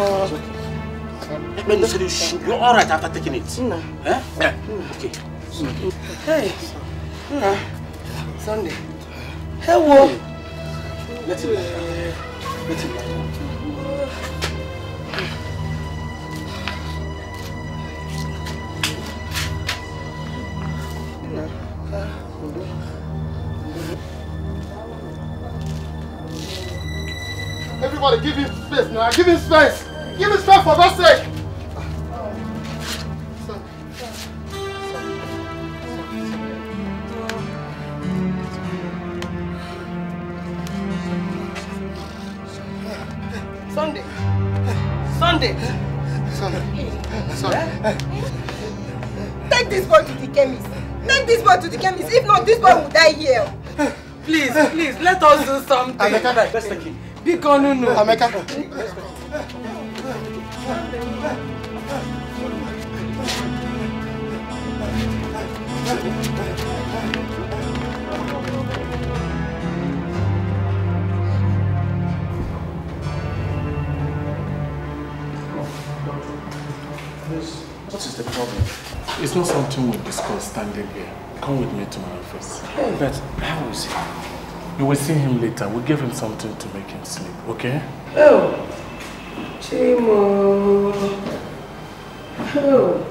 Sunday, no temo. When you said you should, you're all right after taking it. Nna. Eh? Yeah. Okay. Hey. Nna. Sunday. Hey. Let him lie. Let him lie. Everybody give him space now. Give him space. Space for God's sake. Sunday. Sunday. Take this boy to the chemist. Take this boy to the chemist. If not, this boy will die here. Please, please, let us do something. Ameka, Let's take him. Big on no. Ameka. It's not something we discuss standing here. Come with me to my office. But how is he? You will see him later. We'll give him something to make him sleep, okay? Oh. Chimo. Oh.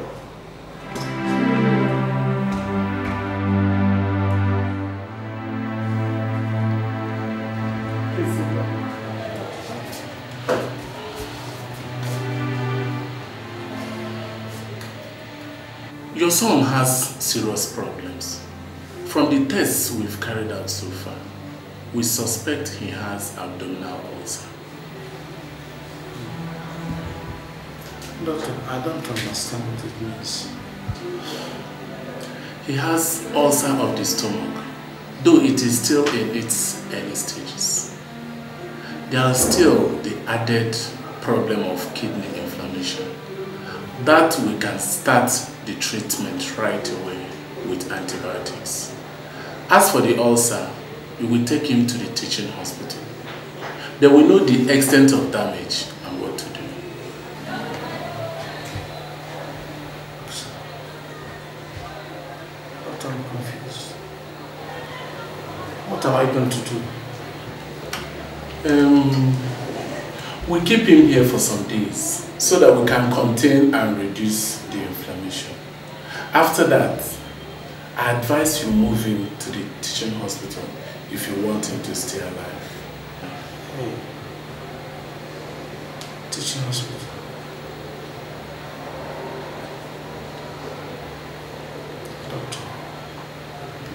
Son has serious problems. From the tests we've carried out so far, we suspect he has abdominal ulcer. Doctor, I don't understand what it means. He has ulcer of the stomach, though it is still in its early stages. There is still the added problem of kidney inflammation. That we can start the treatment right away with antibiotics. As for the ulcer, we will take him to the teaching hospital. They will know the extent of damage and what to do. Doctor, I'm confused. What am I going to do? Um, we keep him here for some days so that we can contain and reduce the inflammation. After that, I advise you move him to the teaching hospital if you want him to stay alive. Hey. Teaching hospital. Doctor,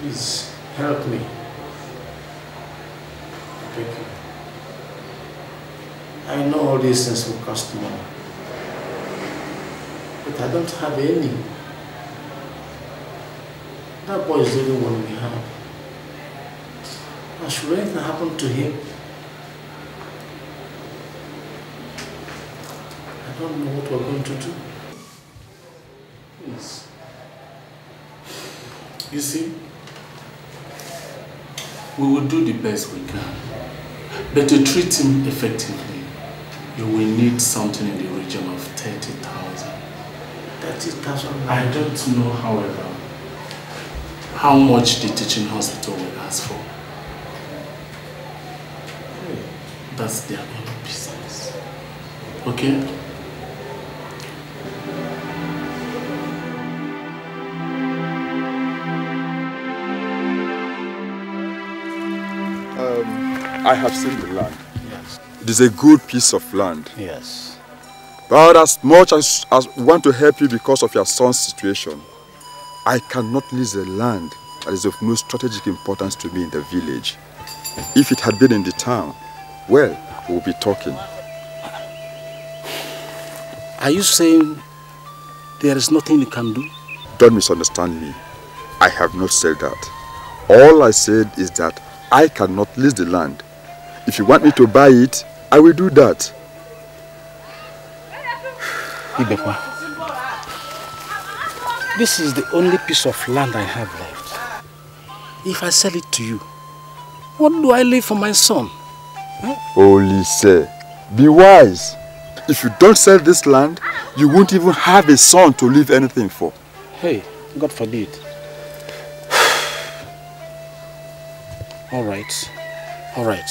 please help me. I beg you. I know all these things will cost money. But I don't have any. That boy is the only one we have. And should anything happen to him, I don't know what we're going to do. Please. You see, we will do the best we can. But to treat him effectively, you will need something in the region of 30,000. 30,000 I don't know, however, how much the teaching hospital will ask for. That's their own business. Okay? Um, I have seen the land. Yes. It is a good piece of land. Yes. But as much as I want to help you because of your son's situation, I cannot lease the land that is of no strategic importance to me in the village. If it had been in the town, well, we'll be talking. Are you saying there is nothing you can do? Don't misunderstand me. I have not said that. All I said is that I cannot lease the land. If you want me to buy it, I will do that. Ibekwa, this is the only piece of land I have left. If I sell it to you, what do I leave for my son? Olise, be wise. If you don't sell this land, you won't even have a son to leave anything for. Hey, God forbid. All right, all right.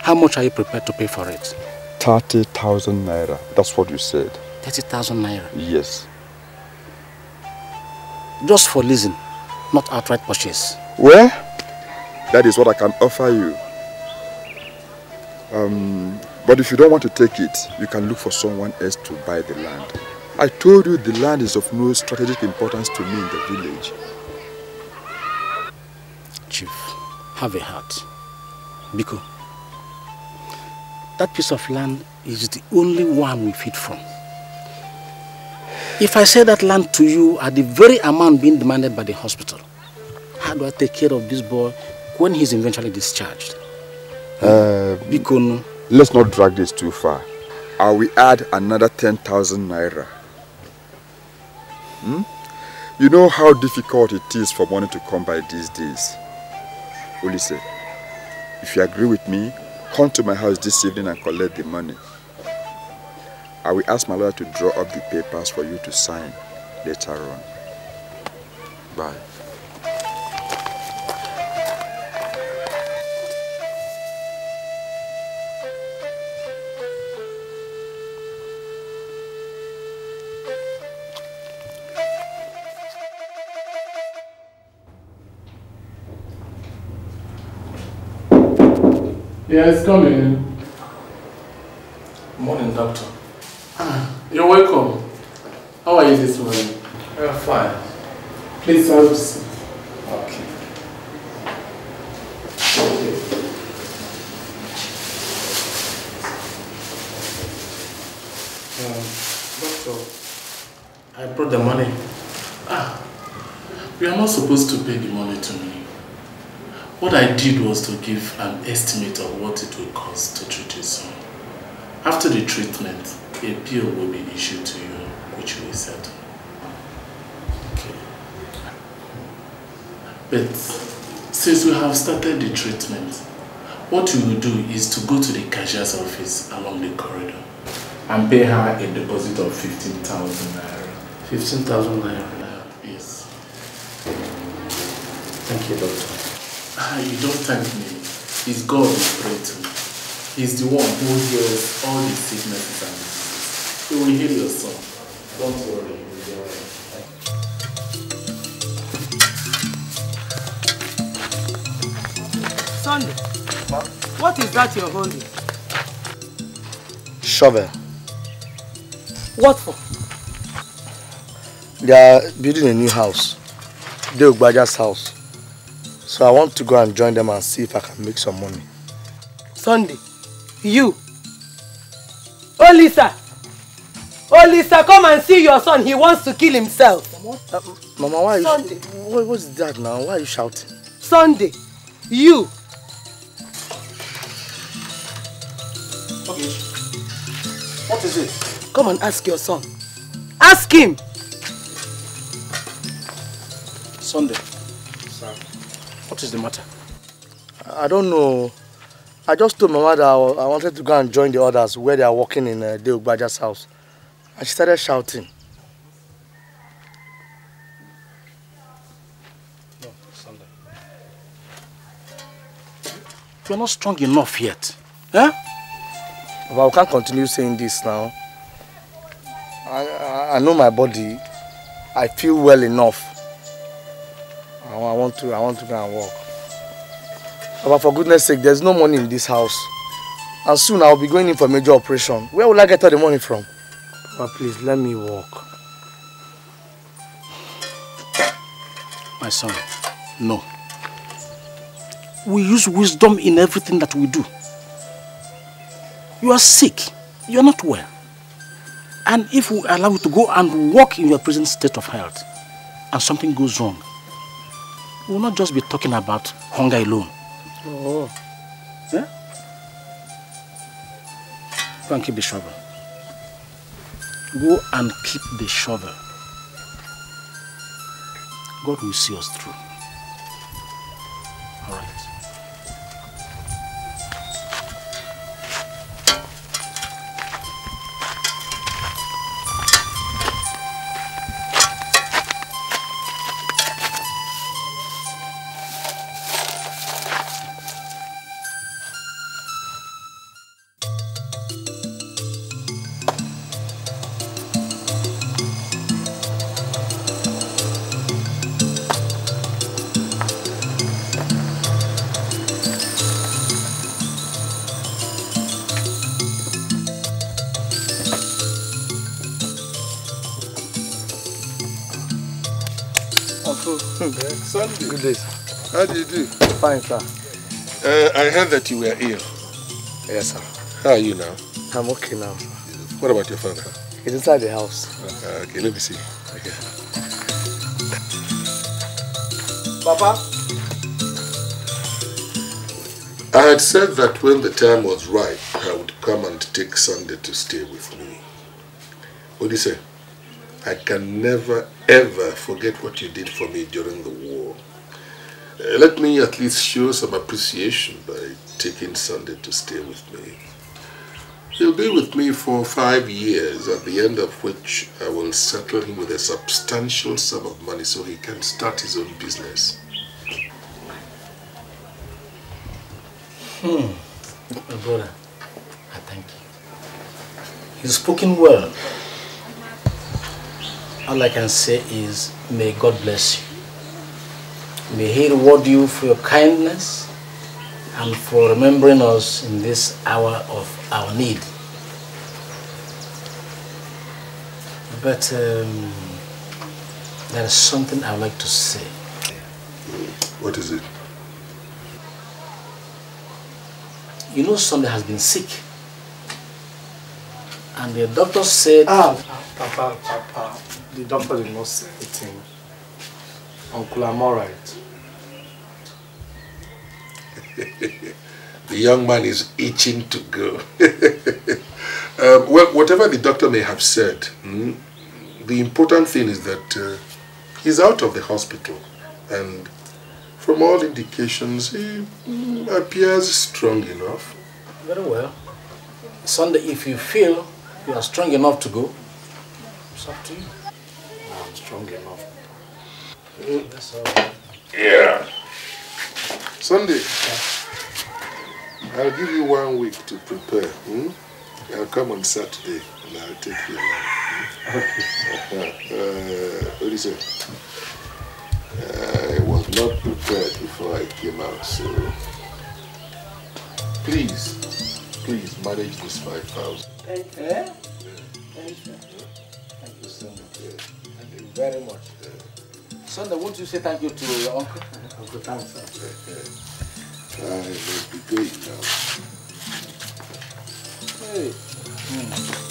How much are you prepared to pay for it? 30,000 naira. That's what you said. 30,000 naira. Yes. Just for leasing, not outright purchase. Well, that is what I can offer you. Um, but if you don't want to take it, you can look for someone else to buy the land. I told you the land is of no strategic importance to me in the village. Chief, have a heart. Biko, that piece of land is the only one we feed from. If I sell that land to you at the very amount being demanded by the hospital, how do I take care of this boy when he's eventually discharged? Uh, Biko, let's not drag this too far. I will add another 10,000 naira. Hmm? You know how difficult it is for money to come by these days. Olise, if you agree with me, come to my house this evening and collect the money. I will ask my lawyer to draw up the papers for you to sign later on. Bye. Yes, come in. Morning, doctor. You're welcome. How are you this morning? I'm fine. Please have a seat. Okay. Um, doctor, I brought the money. Ah, we are not supposed to pay the money to me. What I did was to give an estimate of what it will cost to treat your son. After the treatment, a bill will be issued to you, which you will settle. But since we have started the treatment, what you will do is to go to the cashier's office along the corridor and pay her a deposit of 15,000 naira. 15,000 naira. Yes. Thank you, doctor. Ah, you don't thank me. It's God we pray to. He's the one who heals all the sicknesses and diseases. He will heal your son. Don't worry, Sunday. What is that you're holding? Shovel. What for? They are building a new house. The Ogbaja's house. So I want to go and join them and see if I can make some money. Sunday. You. Oh, Lisa. Oh, Lisa, come and see your son. He wants to kill himself. Uh, Mama, why you... What, what's that now? Why are you shouting? Sunday. You. What is it? Come and ask your son. Ask him. Sunday. Sir. What is the matter? I don't know. I just told Mama that I wanted to go and join the others where they are working in uh, the Ogbaja's house. And she started shouting. No, Sunday. You're not strong enough yet. Huh? But we can't continue saying this now. I, I, I know my body. I feel well enough. I, I want to I want to go and work. But for goodness sake, there's no money in this house. And soon I'll be going in for major operation. Where will I get all the money from? Papa, please, let me walk. My son, no. We use wisdom in everything that we do. You are sick. You are not well. And if we allow you to go and walk in your present state of health, and something goes wrong, we will not just be talking about hunger alone. Oh. Yeah? Go and keep the shovel. Go and keep the shovel. God will see us through. How do you do? Fine, sir. Uh, I heard that you were ill. Yes, sir. How are you now? I'm okay now. What about your father? He's inside the house. Uh, okay, let me see. Okay. Papa? I had said that when the time was right, I would come and take Sunday to stay with me. What do you say? I can never, ever forget what you did for me during the war. Uh, let me at least show some appreciation by taking Sunday to stay with me. He'll be with me for five years, at the end of which I will settle him with a substantial sum of money so he can start his own business. Hmm. My brother, I thank you. You've spoken well. All I can say is, may God bless you. May He reward you for your kindness and for remembering us in this hour of our need. But um, there is something I would like to say. What is it? You know somebody has been sick. And the doctor said... Ah, Papa, Papa. The doctor did not say anything. Uncle, I'm alright. the young man is itching to go. um, well, whatever the doctor may have said, hmm, the important thing is that uh, he's out of the hospital. And from all indications, he mm, appears strong enough. Very well. Sunday, if you feel you are strong enough to go, it's up to you. I'm strong enough. That's all right. Yeah. Sunday, I'll give you one week to prepare. Hmm? I'll come on Saturday and I'll take you along. hmm? uh, what do you say? I was not prepared before I came out, so please, please manage this 5,000. Thank you. Thank you. Thank you so much. Thank you very much. Sunday, won't you say thank you to your uncle? Uncle, thanks, sir. I must be going now. Hey. What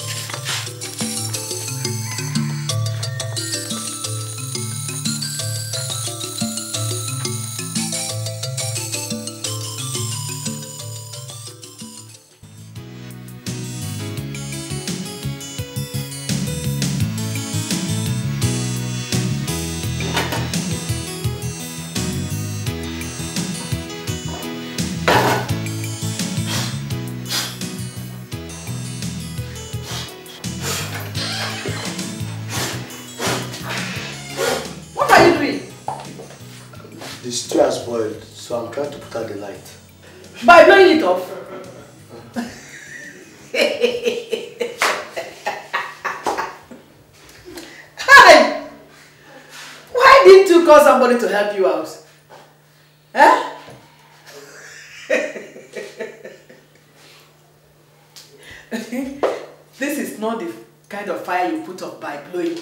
kind of fire you put up by blowing.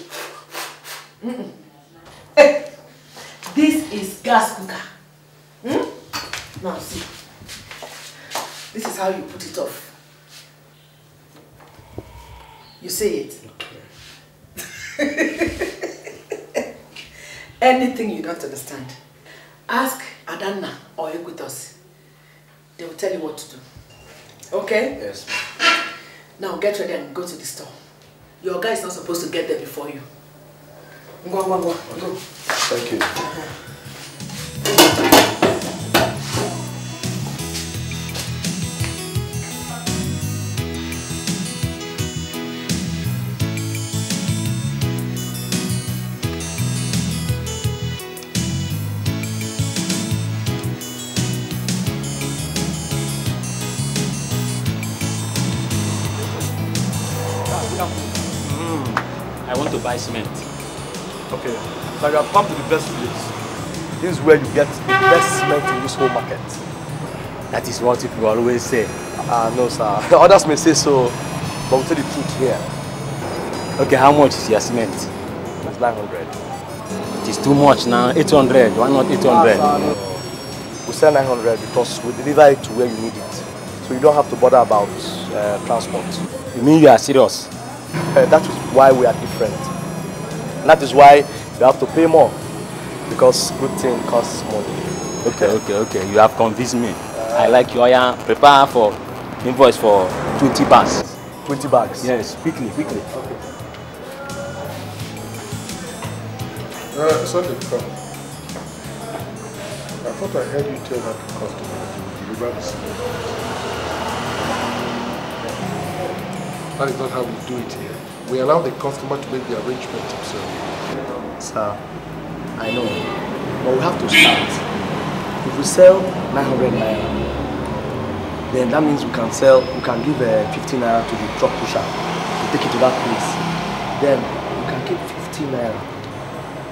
Mm-mm. Eh, this is gas cooker. Hmm? Now see. This is how you put it off. You say it. Anything you don't understand, ask Adanna or Equitos. They will tell you what to do. Okay? Yes. Now get ready and go to the store. Your guy is not supposed to get there before you. Go, go, go. Go. Thank you. Want cement. Okay. Now you have come to the best place. This is where you get the best cement in this whole market. That is what people always say. Ah, uh, no, sir. Others may say so, but we'll tell the truth here. Okay, how much is your cement? It's 900. It is too much now. 800. Why not 800? Ah, no. We sell 900 because we deliver it to where you need it. So you don't have to bother about uh, transport. You mean you are serious? Uh, that is why we are different. And that is why you have to pay more. Because good thing costs money. Okay, okay, okay. You have convinced me. Uh, I like your yeah. Prepare for invoice for 20 bags. 20 bags? Yes, quickly, quickly. Okay. Uh, Sunday, come. I thought I heard you tell that customer to deliver the cement. That is not how we do it here. We allow the customer to make the arrangement himself. Sir, I know, but we have to start. If we sell 900 naira, then that means we can sell, we can give uh, 15 naira to the truck pusher to take it to that place. Then we can keep 15 naira.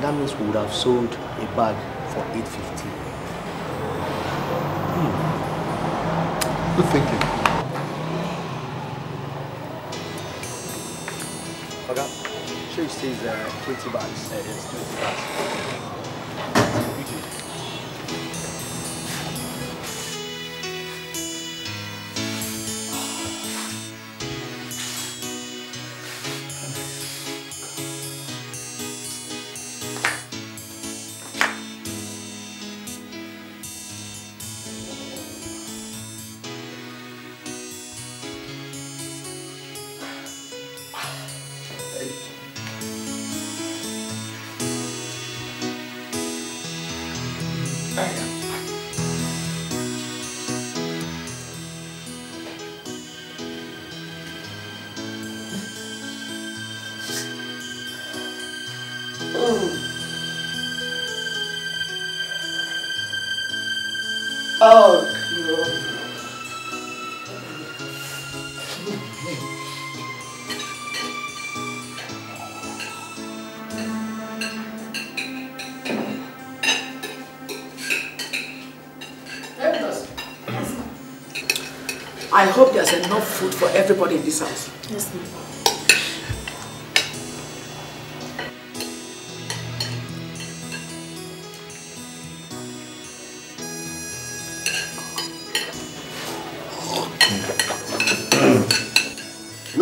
That means we would have sold a bag for 850. Hmm. Good thinking. Says uh, 20 bags. Yeah, yes, 20 bags. Oh. I hope there's enough food for everybody in this house. Yes, ma'am.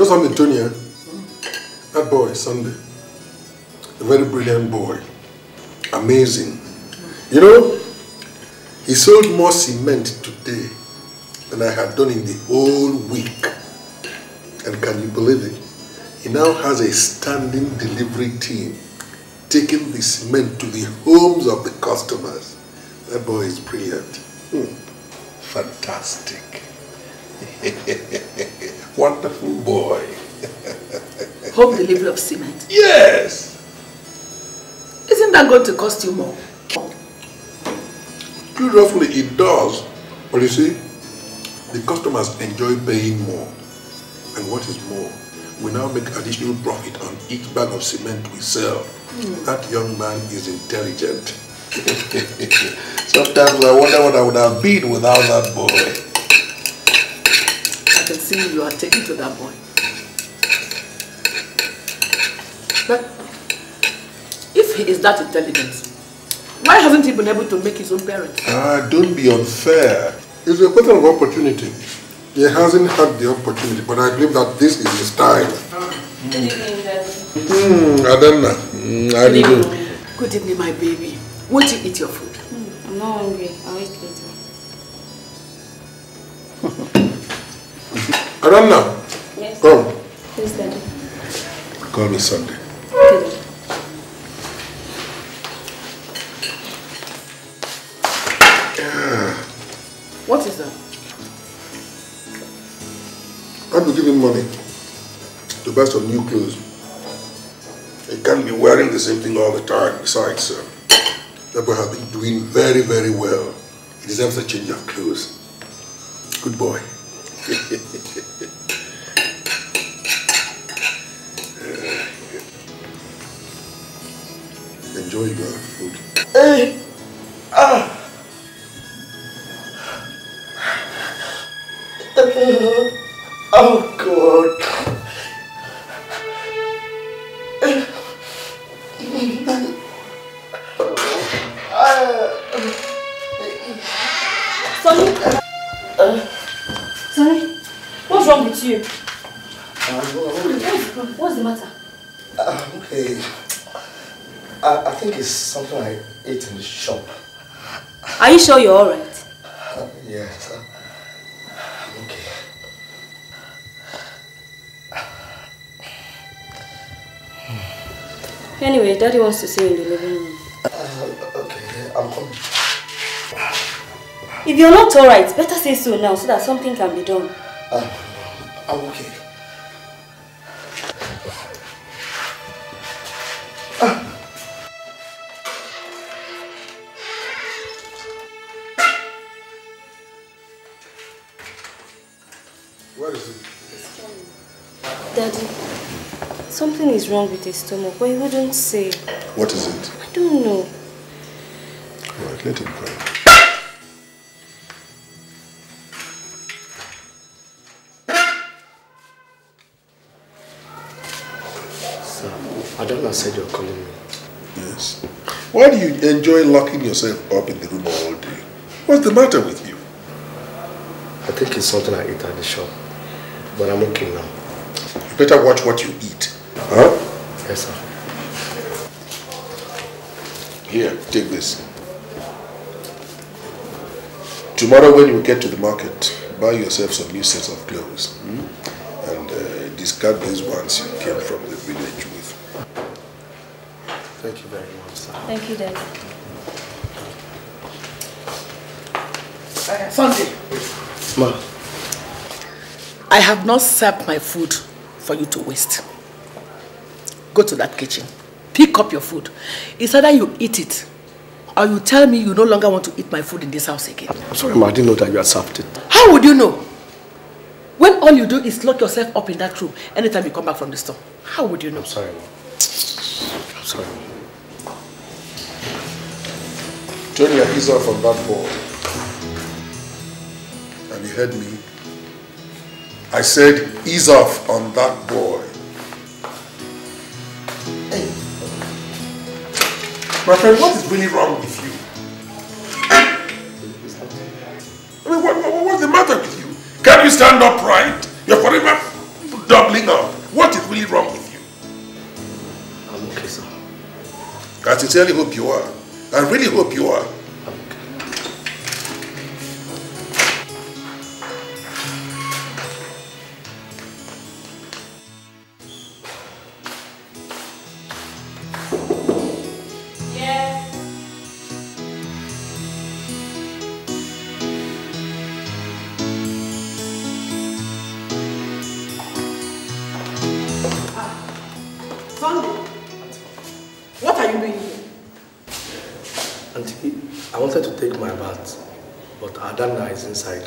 Something, Tonya? That boy, Sunday, a very brilliant boy. Amazing. You know, he sold more cement today than I had done in the whole week. And can you believe it? He now has a standing delivery team taking the cement to the homes of the customers. That boy is brilliant. Hmm. Fantastic. Wonderful boy. Home delivery of cement. Yes! Isn't that going to cost you more? Curiously, it does. But you see, the customers enjoy paying more. And what is more, we now make additional profit on each bag of cement we sell. Hmm. That young man is intelligent. Sometimes I wonder what I would have been without that boy. I can see you are taken to that boy. But if he is that intelligent, why hasn't he been able to make his own parents? Ah, don't be unfair. It's a question of opportunity. He hasn't had the opportunity, but I believe that this is his time. Good evening, Daddy. Hmm, Adanna, mm, how do you do? Good evening, my baby. Won't you eat your food? I'm not hungry. I'll eat later. Adanna, Yes. come. Yes, Daddy. Call me Sunday. Okay, I have to give him money to buy some new clothes. He can't be wearing the same thing all the time. Besides, uh, Pepper has been doing very, very well. He deserves a change of clothes. Good boy. Uh, Enjoy your food. Hey! Ah! Oh, God. Sonny? Sonny? What's wrong with you? What's, what's the matter? Uh, okay. I, I think it's something I ate in the shop. Are you sure you're alright? Uh, yes. Anyway, Daddy wants to see you in the living room. Uh, okay, I'm coming. If you're not alright, better say so now so that something can be done. Uh, I'm okay. Something is wrong with his stomach, but he wouldn't say. What is it? I don't know. All right, let him go. Sir, Adanna said you're calling me. Yes. Why do you enjoy locking yourself up in the room all day? What's the matter with you? I think it's something I ate at the shop. But I'm okay now. You better watch what you eat. Huh? Yes, sir. Here, take this. Tomorrow when you get to the market, buy yourself some new sets of clothes. hmm? And uh, discard these ones you came from the village with. Thank you very much, sir. Thank you, Daddy. Uh, Sunday, Ma, I have not served my food for you to waste. Go to that kitchen. Pick up your food. It's either you eat it or you tell me you no longer want to eat my food in this house again. I'm sorry, ma. I didn't know that you had served it. How would you know? When all you do is lock yourself up in that room anytime you come back from the store. How would you know? I'm sorry, ma. I'm sorry. Turn your ease off on that board. Have you heard me? I said ease off on that boy. My friend, what is really wrong with you? I mean, what, what, what's the matter with you? Can you stand upright? You're forever doubling up. What is really wrong with you? I'm okay, sir. I sincerely hope you are. I really hope you are. Inside.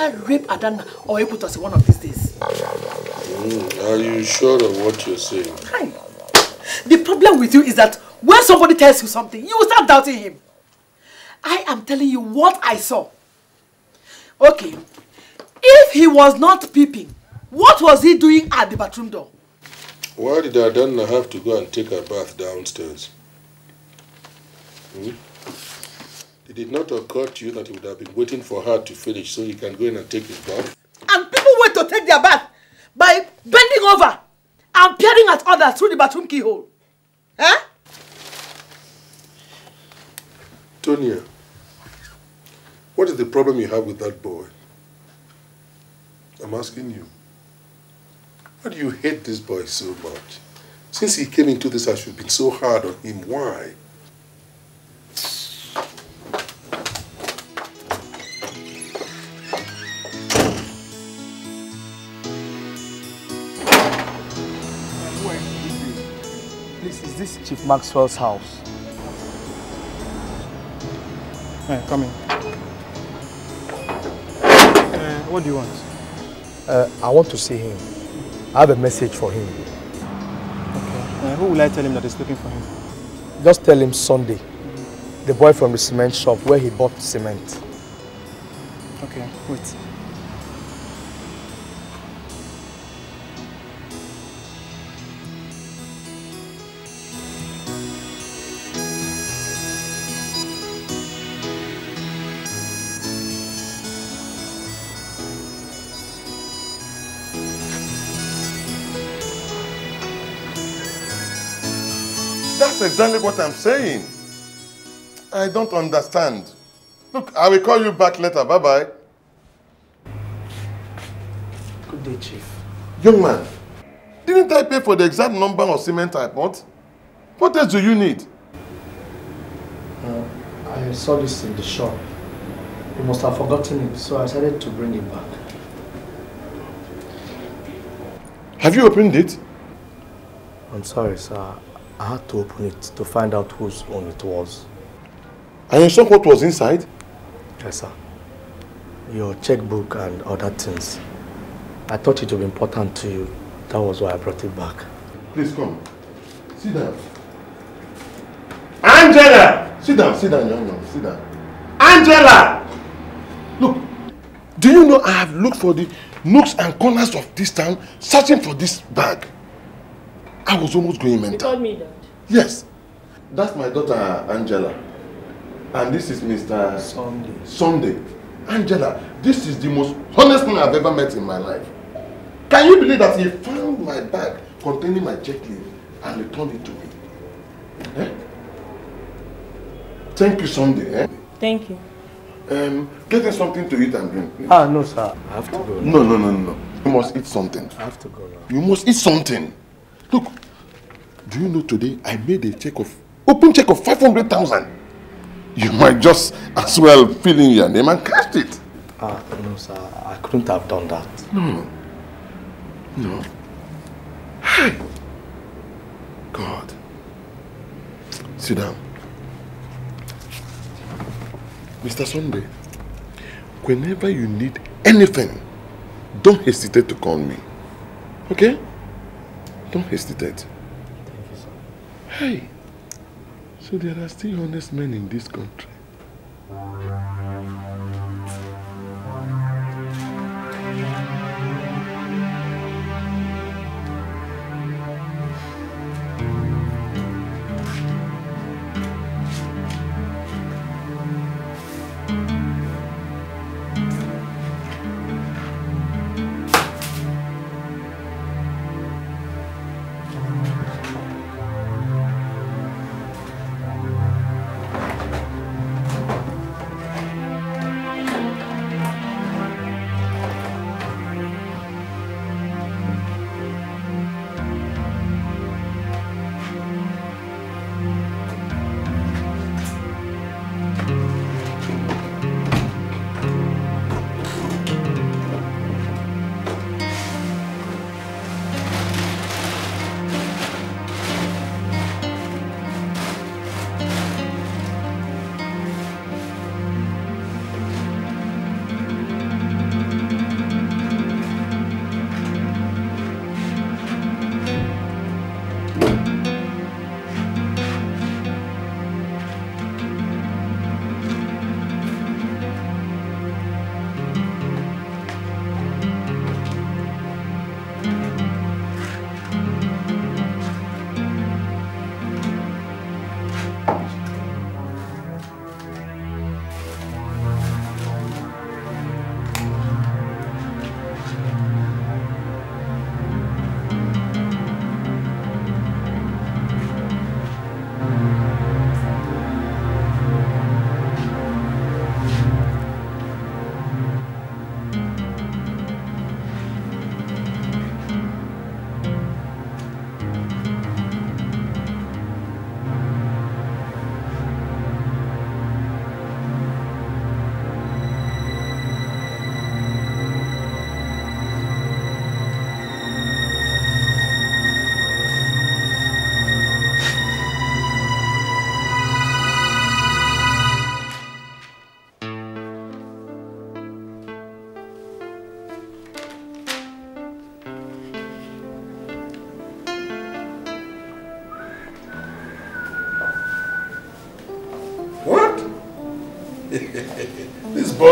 Either rape Adana or he put us in one of these days. Mm, are you sure of what you're saying? Hi. The problem with you is that when somebody tells you something, you start doubting him. I am telling you what I saw. Okay, if he was not peeping, what was he doing at the bathroom door? Why did Adanna have to go and take a bath downstairs? Hmm? It did not occur to you that he would have been waiting for her to finish so he can go in and take his bath? And people wait to take their bath by bending over and peering at others through the bathroom keyhole. Huh? Tonya, what is the problem you have with that boy? I'm asking you. Why do you hate this boy so much? Since he came into this house, you've been so hard on him. Why? Chief Maxwell's house? Hey, come in. Uh, what do you want? Uh, I want to see him. I have a message for him. Okay. Uh, who will I tell him that is looking for him? Just tell him Sunday, the boy from the cement shop where he bought cement. Okay, wait. That's exactly what I'm saying. I don't understand. Look, I will call you back later. Bye-bye. Good day, Chief. Young man, didn't I pay for the exact number of cement I bought? What else do you need? Uh, I saw this in the shop. You must have forgotten it, so I decided to bring it back. Have you opened it? I'm sorry, sir. I had to open it to find out whose own it was. And you saw what was inside? Yes, sir. Your checkbook and other things. I thought it would be important to you. That was why I brought it back. Please come. Sit down. Angela! Sit down, sit down, young man. Sit down. Angela! Look, do you know I have looked for the nooks and corners of this town searching for this bag? I was almost going You mental. told me that. Yes. That's my daughter, Angela. And this is Mr. Sunday. Sunday. Angela, this is the most honest man I've ever met in my life. Can you believe that he found my bag containing my checklist and returned it to me? Eh? Thank you, Sunday. Eh? Thank you. Um, get us something to eat and drink. please. Ah, no, sir. I have to go. No, no, no, no. You must eat something. I have to go now. You must eat something. Look, do you know today I made a check of open check of 500,000. You might just as well fill in your name and cash it. Ah, no, sir. I couldn't have done that. No. No. Hey. God. Sit down. Mr. Sunday, whenever you need anything, don't hesitate to call me. Okay? Don't hesitate. Thank you, sir. Hey. So there are still honest men in this country.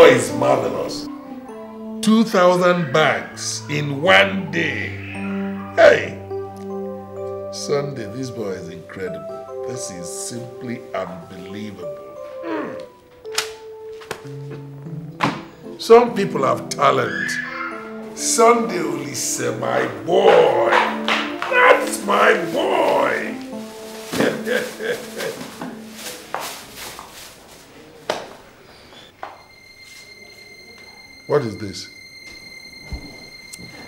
Is marvelous. 2,000 bags in one day. Hey! Sunday, this boy is incredible. This is simply unbelievable. Hmm. Some people have talent. Sunday Olise, my boy. That's my what is this?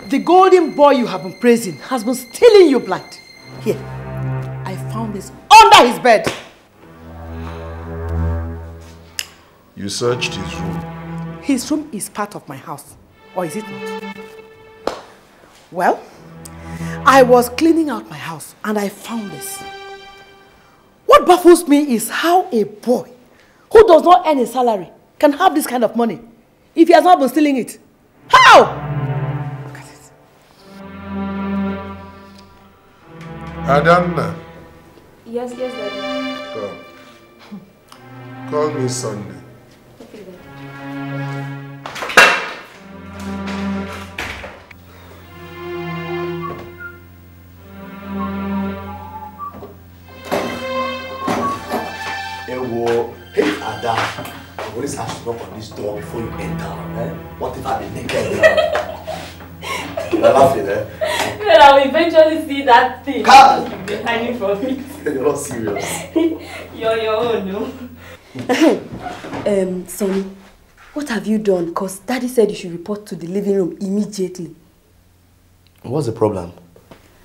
The golden boy you have been praising has been stealing your blood. Here, I found this under his bed. You searched his room. His room is part of my house, or is it not? Well, I was cleaning out my house and I found this. What baffles me is how a boy who does not earn a salary can have this kind of money if he has not been stealing it. How? Adanna, Yes, yes, Daddy. come. Call me Sunday. I always have to knock on this door before you enter. Eh? What if I've been naked now? You're laughing, eh? Well, I will eventually see that thing Come. you've been hiding from me. You're not serious. You're your own, no? um, Sonny, what have you done? Because Daddy said you should report to the living room immediately. What's the problem?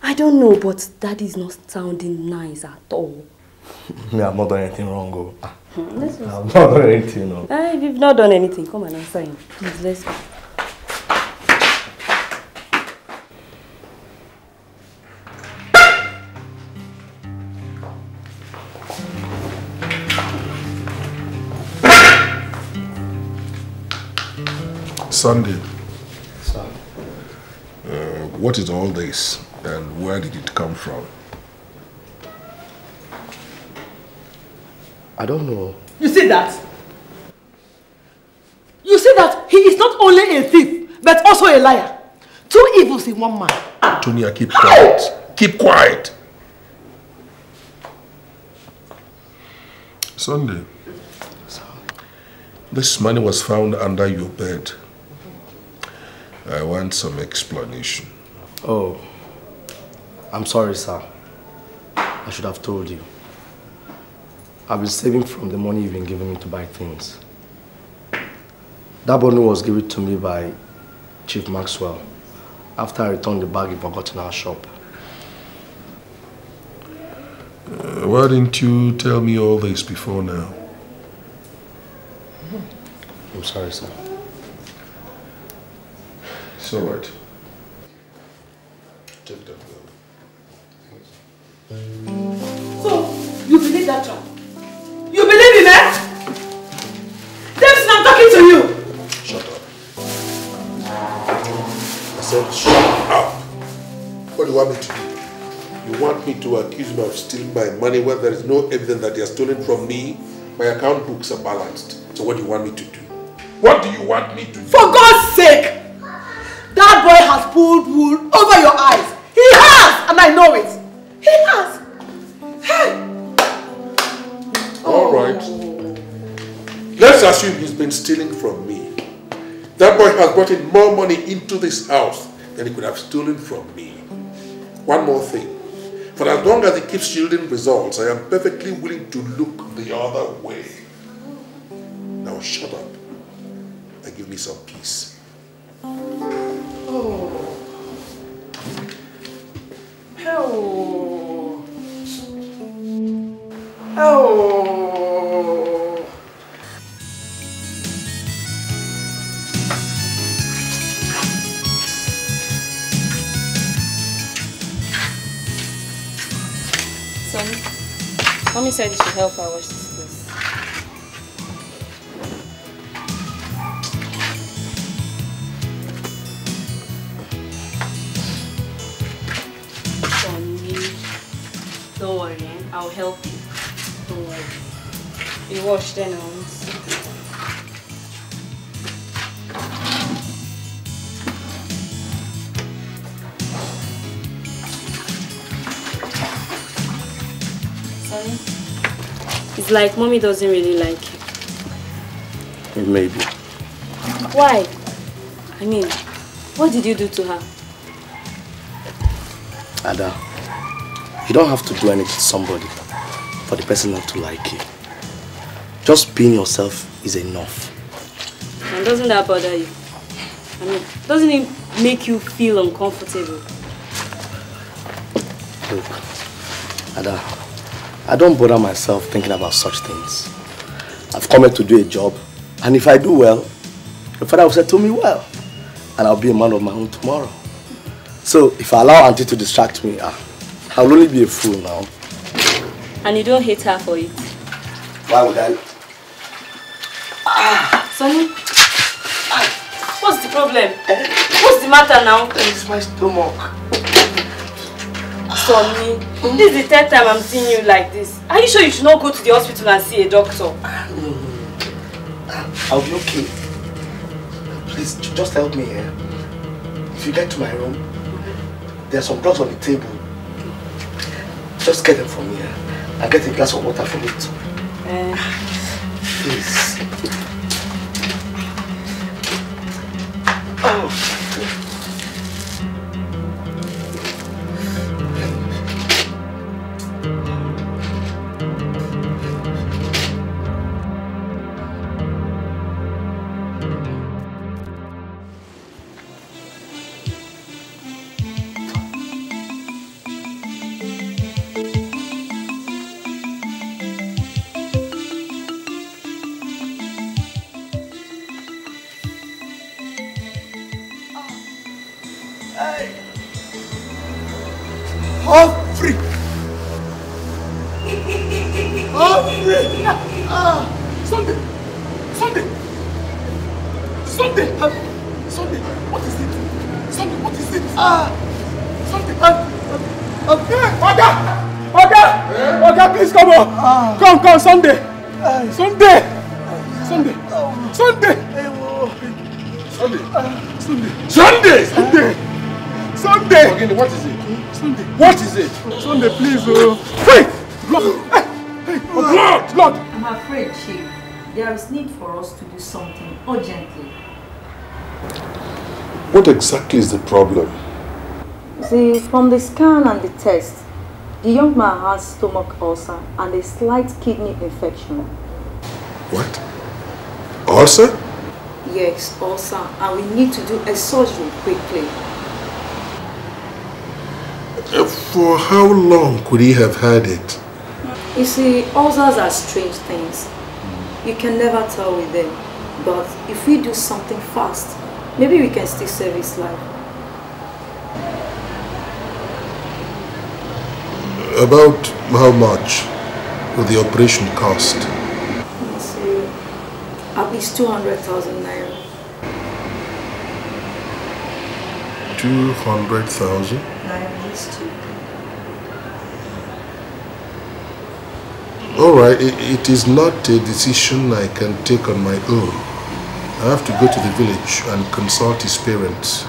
I don't know, but Daddy's not sounding nice at all. Me, I've not done anything wrong. Oh. Let's just... I've not done anything. No. Ah, if you've not done anything, come and answer him. Please, let's go. Sunday, Sir. uh, what is all this and where did it come from? I don't know. You see that? You see that he is not only a thief, but also a liar. Two evils in one man. Tonia, keep quiet. Keep quiet. Sunday. This money was found under your bed. I want some explanation. Oh, I'm sorry, sir. I should have told you. I've been saving from the money you've been giving me to buy things. That bundle was given to me by Chief Maxwell after I returned the bag he forgot in our shop. Uh, why didn't you tell me all this before now? I'm sorry, sir. It's all right. To accuse me of stealing my money where there is no evidence that they are stolen from me? My account books are balanced. So what do you want me to do? What do you want me to do? For God's sake! That boy has pulled wool over your eyes. He has, and I know it. He has. Hey! All right. Let's assume he's been stealing from me. That boy has brought in more money into this house than he could have stolen from me. One more thing. For as long as it keeps yielding results, I am perfectly willing to look the other way. Now shut up and give me some peace. Oh. Oh. Oh. Mommy said you should help her wash this. Sonny, don't worry? I'll help you. Don't worry. You wash then I It's like mommy doesn't really like you. Maybe. Why? I mean, what did you do to her? Ada, you don't have to do anything to somebody for the person not to like you. Just being yourself is enough. And doesn't that bother you? I mean, doesn't it make you feel uncomfortable? Look, Ada, I don't bother myself thinking about such things. I've come here to do a job, and if I do well, the father will settle me well, and I'll be a man of my own tomorrow. So if I allow auntie to distract me, ah, I'll only be a fool now. And you don't hate her for it? Why would I? Sonny? What's the problem? What's the matter now? It's my stomach. Sonny, this is the third time I'm seeing you like this. Are you sure you should not go to the hospital and see a doctor? I'll be okay. Please, just help me here. If you get to my room, there are some drugs on the table. Just get them for me here. And get a glass of water for me too. Eh, Please. Oh. Urgently. What exactly is the problem? See, from the scan and the test, the young man has stomach ulcer and a slight kidney infection. What? Ulcer? Yes, ulcer, and we need to do a surgery quickly. Uh, For how long could he have had it? You see, ulcers are strange things. You can never tell with them. But if we do something fast, maybe we can still save his life. About how much will the operation cost? At least 200,000 naira. 200,000? Naira. Alright, it, it is not a decision I can take on my own. I have to go to the village and consult his parents.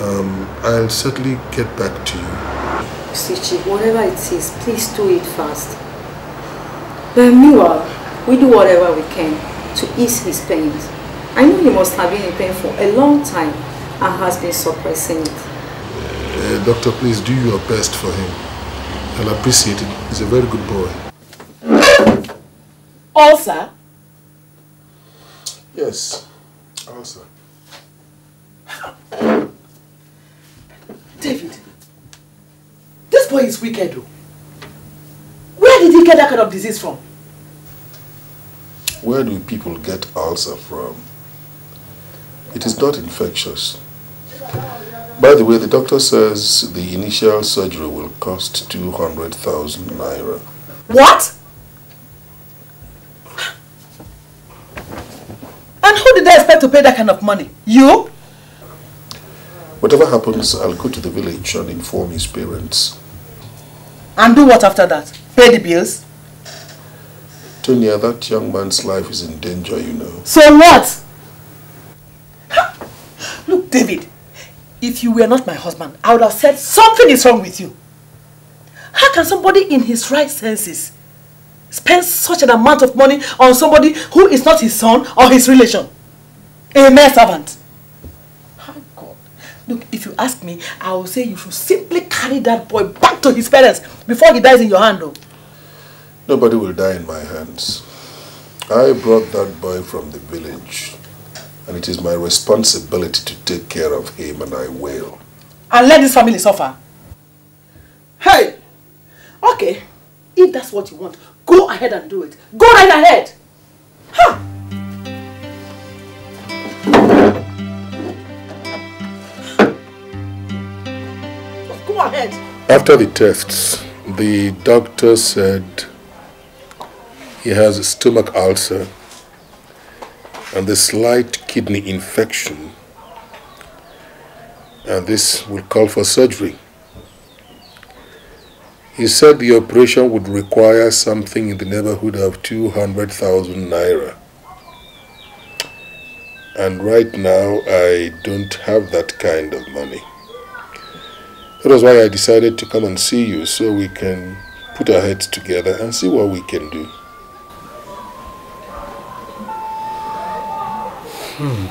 Um, I'll certainly get back to you. You see, Chief, whatever it is, please do it fast. But meanwhile, we do whatever we can to ease his pains. I know he must have been in pain for a long time and has been suppressing it. Uh, doctor, please do your best for him. I'll appreciate it. He's a very good boy. Ulcer? Yes, ulcer. David, this boy is wicked. oh. Where did he get that kind of disease from? Where do people get ulcer from? It is not infectious. By the way, the doctor says the initial surgery will cost 200,000 naira. What? And who did they expect to pay that kind of money? You? Whatever happens, I'll go to the village and inform his parents. And do what after that? Pay the bills? Tonya, that young man's life is in danger, you know. So what? Look, David, if you were not my husband, I would have said something is wrong with you. How can somebody in his right senses spend such an amount of money on somebody who is not his son or his relation? A mere servant. My God. Look, if you ask me, I will say you should simply carry that boy back to his parents before he dies in your hand. Though. Nobody will die in my hands. I brought that boy from the village, and it is my responsibility to take care of him, and I will. And let this family suffer. Hey! Okay, if that's what you want, go ahead and do it. Go right ahead. Just go ahead. After the tests, the doctor said he has a stomach ulcer and a slight kidney infection. And this will call for surgery. He said the operation would require something in the neighborhood of 200,000 naira. And right now, I don't have that kind of money. That was why I decided to come and see you so we can put our heads together and see what we can do. Hmm.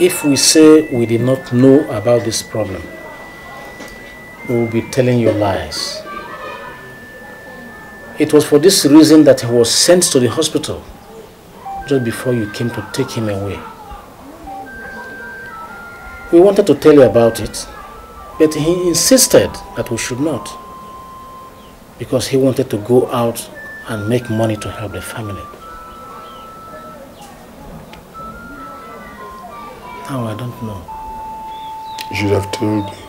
If we say we did not know about this problem, we will be telling you lies. It was for this reason that he was sent to the hospital just before you came to take him away. We wanted to tell you about it, but he insisted that we should not because he wanted to go out and make money to help the family. Now I don't know. You should have told me.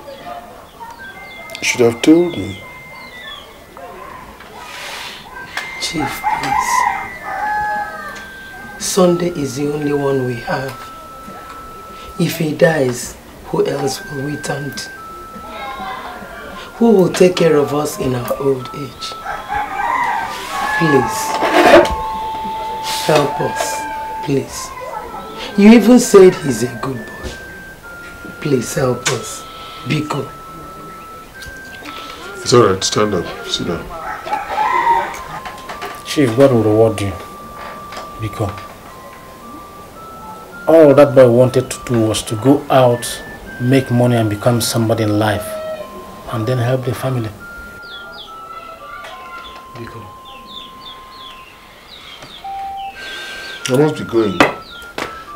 Should have told me. Chief, please. Sunday is the only one we have. If he dies, who else will we turn to? Who will take care of us in our old age? Please. Help us. Please. You even said he's a good boy. Please help us. Biko. It's alright, stand up. Sit down. Chief, God will reward you. Because all that boy wanted to do was to go out, make money and become somebody in life. And then help the family. Biko. I must be going.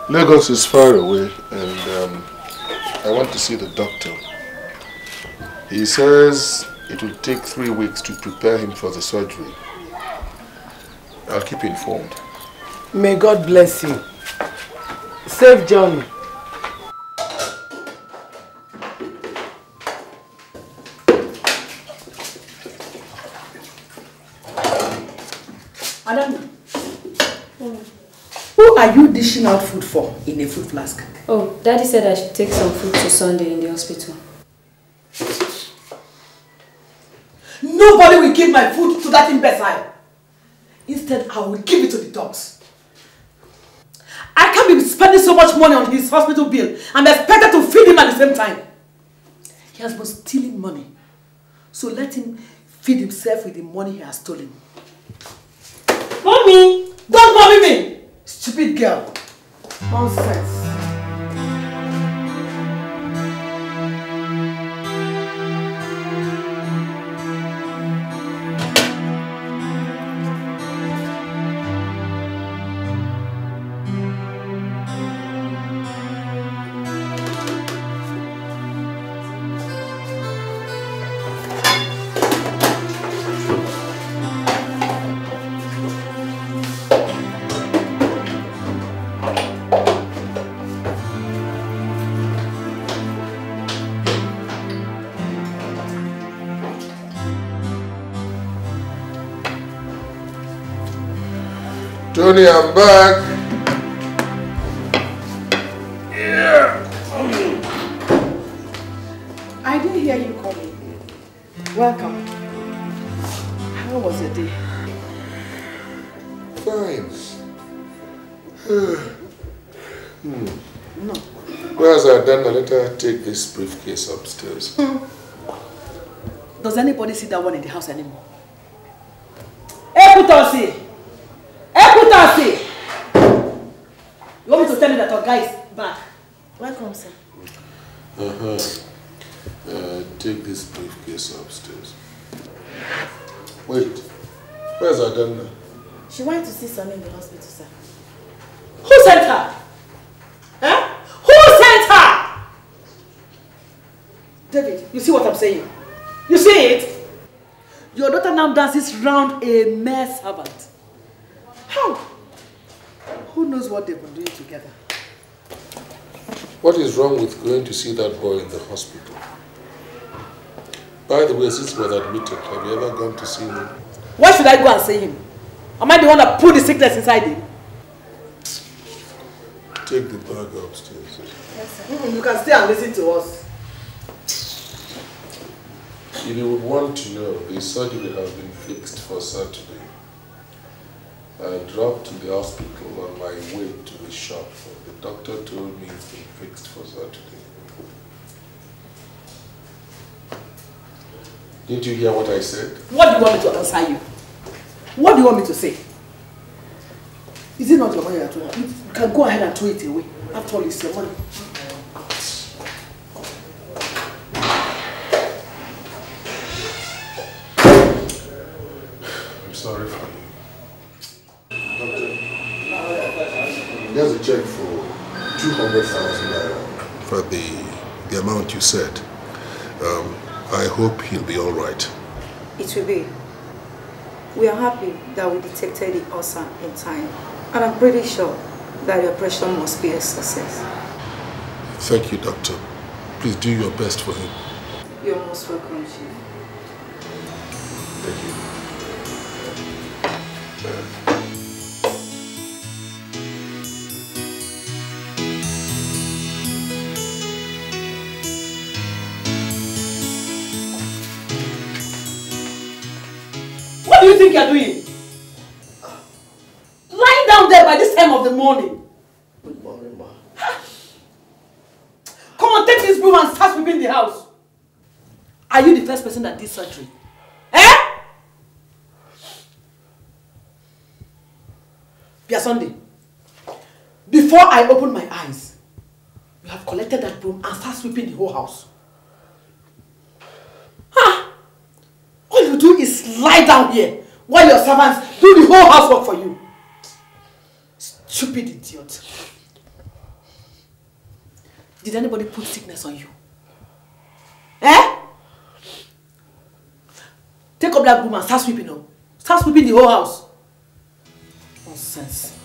Lagos is far away and um, I want to see the doctor. He says it will take three weeks to prepare him for the surgery. I'll keep you informed. May God bless you. Safe journey. Madam, who are you dishing out food for in a food flask? Oh, Daddy said I should take some food to Sunday in the hospital. Give my food to that imbecile. Instead, I will give it to the dogs. I can't be spending so much money on his hospital bill and be expected to feed him at the same time. He has been stealing money. So let him feed himself with the money he has stolen. Mommy! Don't mommy me! Stupid girl. Nonsense. I'm back. Yeah. I didn't hear you calling. Welcome. How was your day? Fine. hmm. No. Whereas I done, let her take this briefcase upstairs. Does anybody see that one in the house anymore? Equitosi! Equitosi! You want me to tell you that our guy is back? Welcome, sir. Uh-huh. Uh, take this briefcase upstairs. Wait, where's Adanna? She went to see Sonny in the hospital, sir. Who sent her? Eh? Who sent her? David, you see what I'm saying? You see it? Your daughter now dances round a mere servant. How? Who knows what they've been doing together? What is wrong with going to see that boy in the hospital? By the way, since he was admitted, have you ever gone to see him? Why should I go and see him? Am I the one that put the sickness inside him? Take the bag upstairs. Yes, Mm, you can stay and listen to us. If you would want to know, the surgery has been fixed for Saturday. I dropped to the hospital on my way to the shop. The doctor told me it's been fixed for Saturday. Didn't you hear what I said? What do you want me to answer you? What do you want me to say? Is it not your money at all? You can go ahead and throw it away. After all, it's your money. I'm sorry for you. Doctor, there's a check for 200,000 naira for the, the amount you said. Um, I hope he'll be all right. It will be. We are happy that we detected the ulcer in time. And I'm pretty sure that the operation must be a success. Thank you, doctor. Please do your best for him. You're most welcome, Chief. Thank you. Of the morning. Good morning, ma. Come on, take this broom and start sweeping the house. Are you the first person that did surgery? Eh? Pia Sunday, before I open my eyes, you have collected that broom and start sweeping the whole house. Huh? All you do is lie down here while your servants do the whole housework for you. Stupid idiot. Did anybody put sickness on you? Eh? Take up that broom and start sweeping up. Start sweeping the whole house. Nonsense.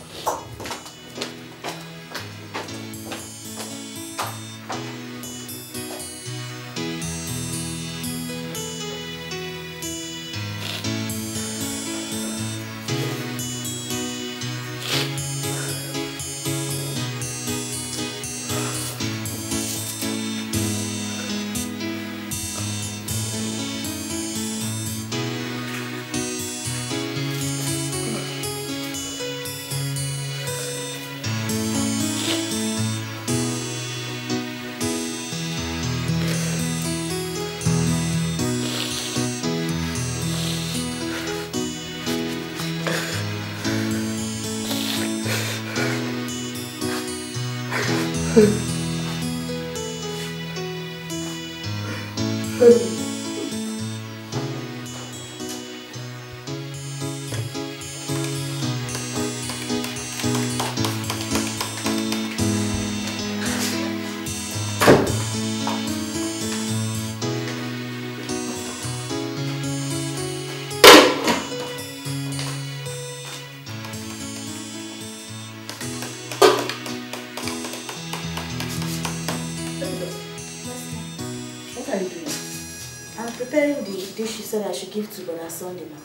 Dish you said I should give to Brother Sunday now.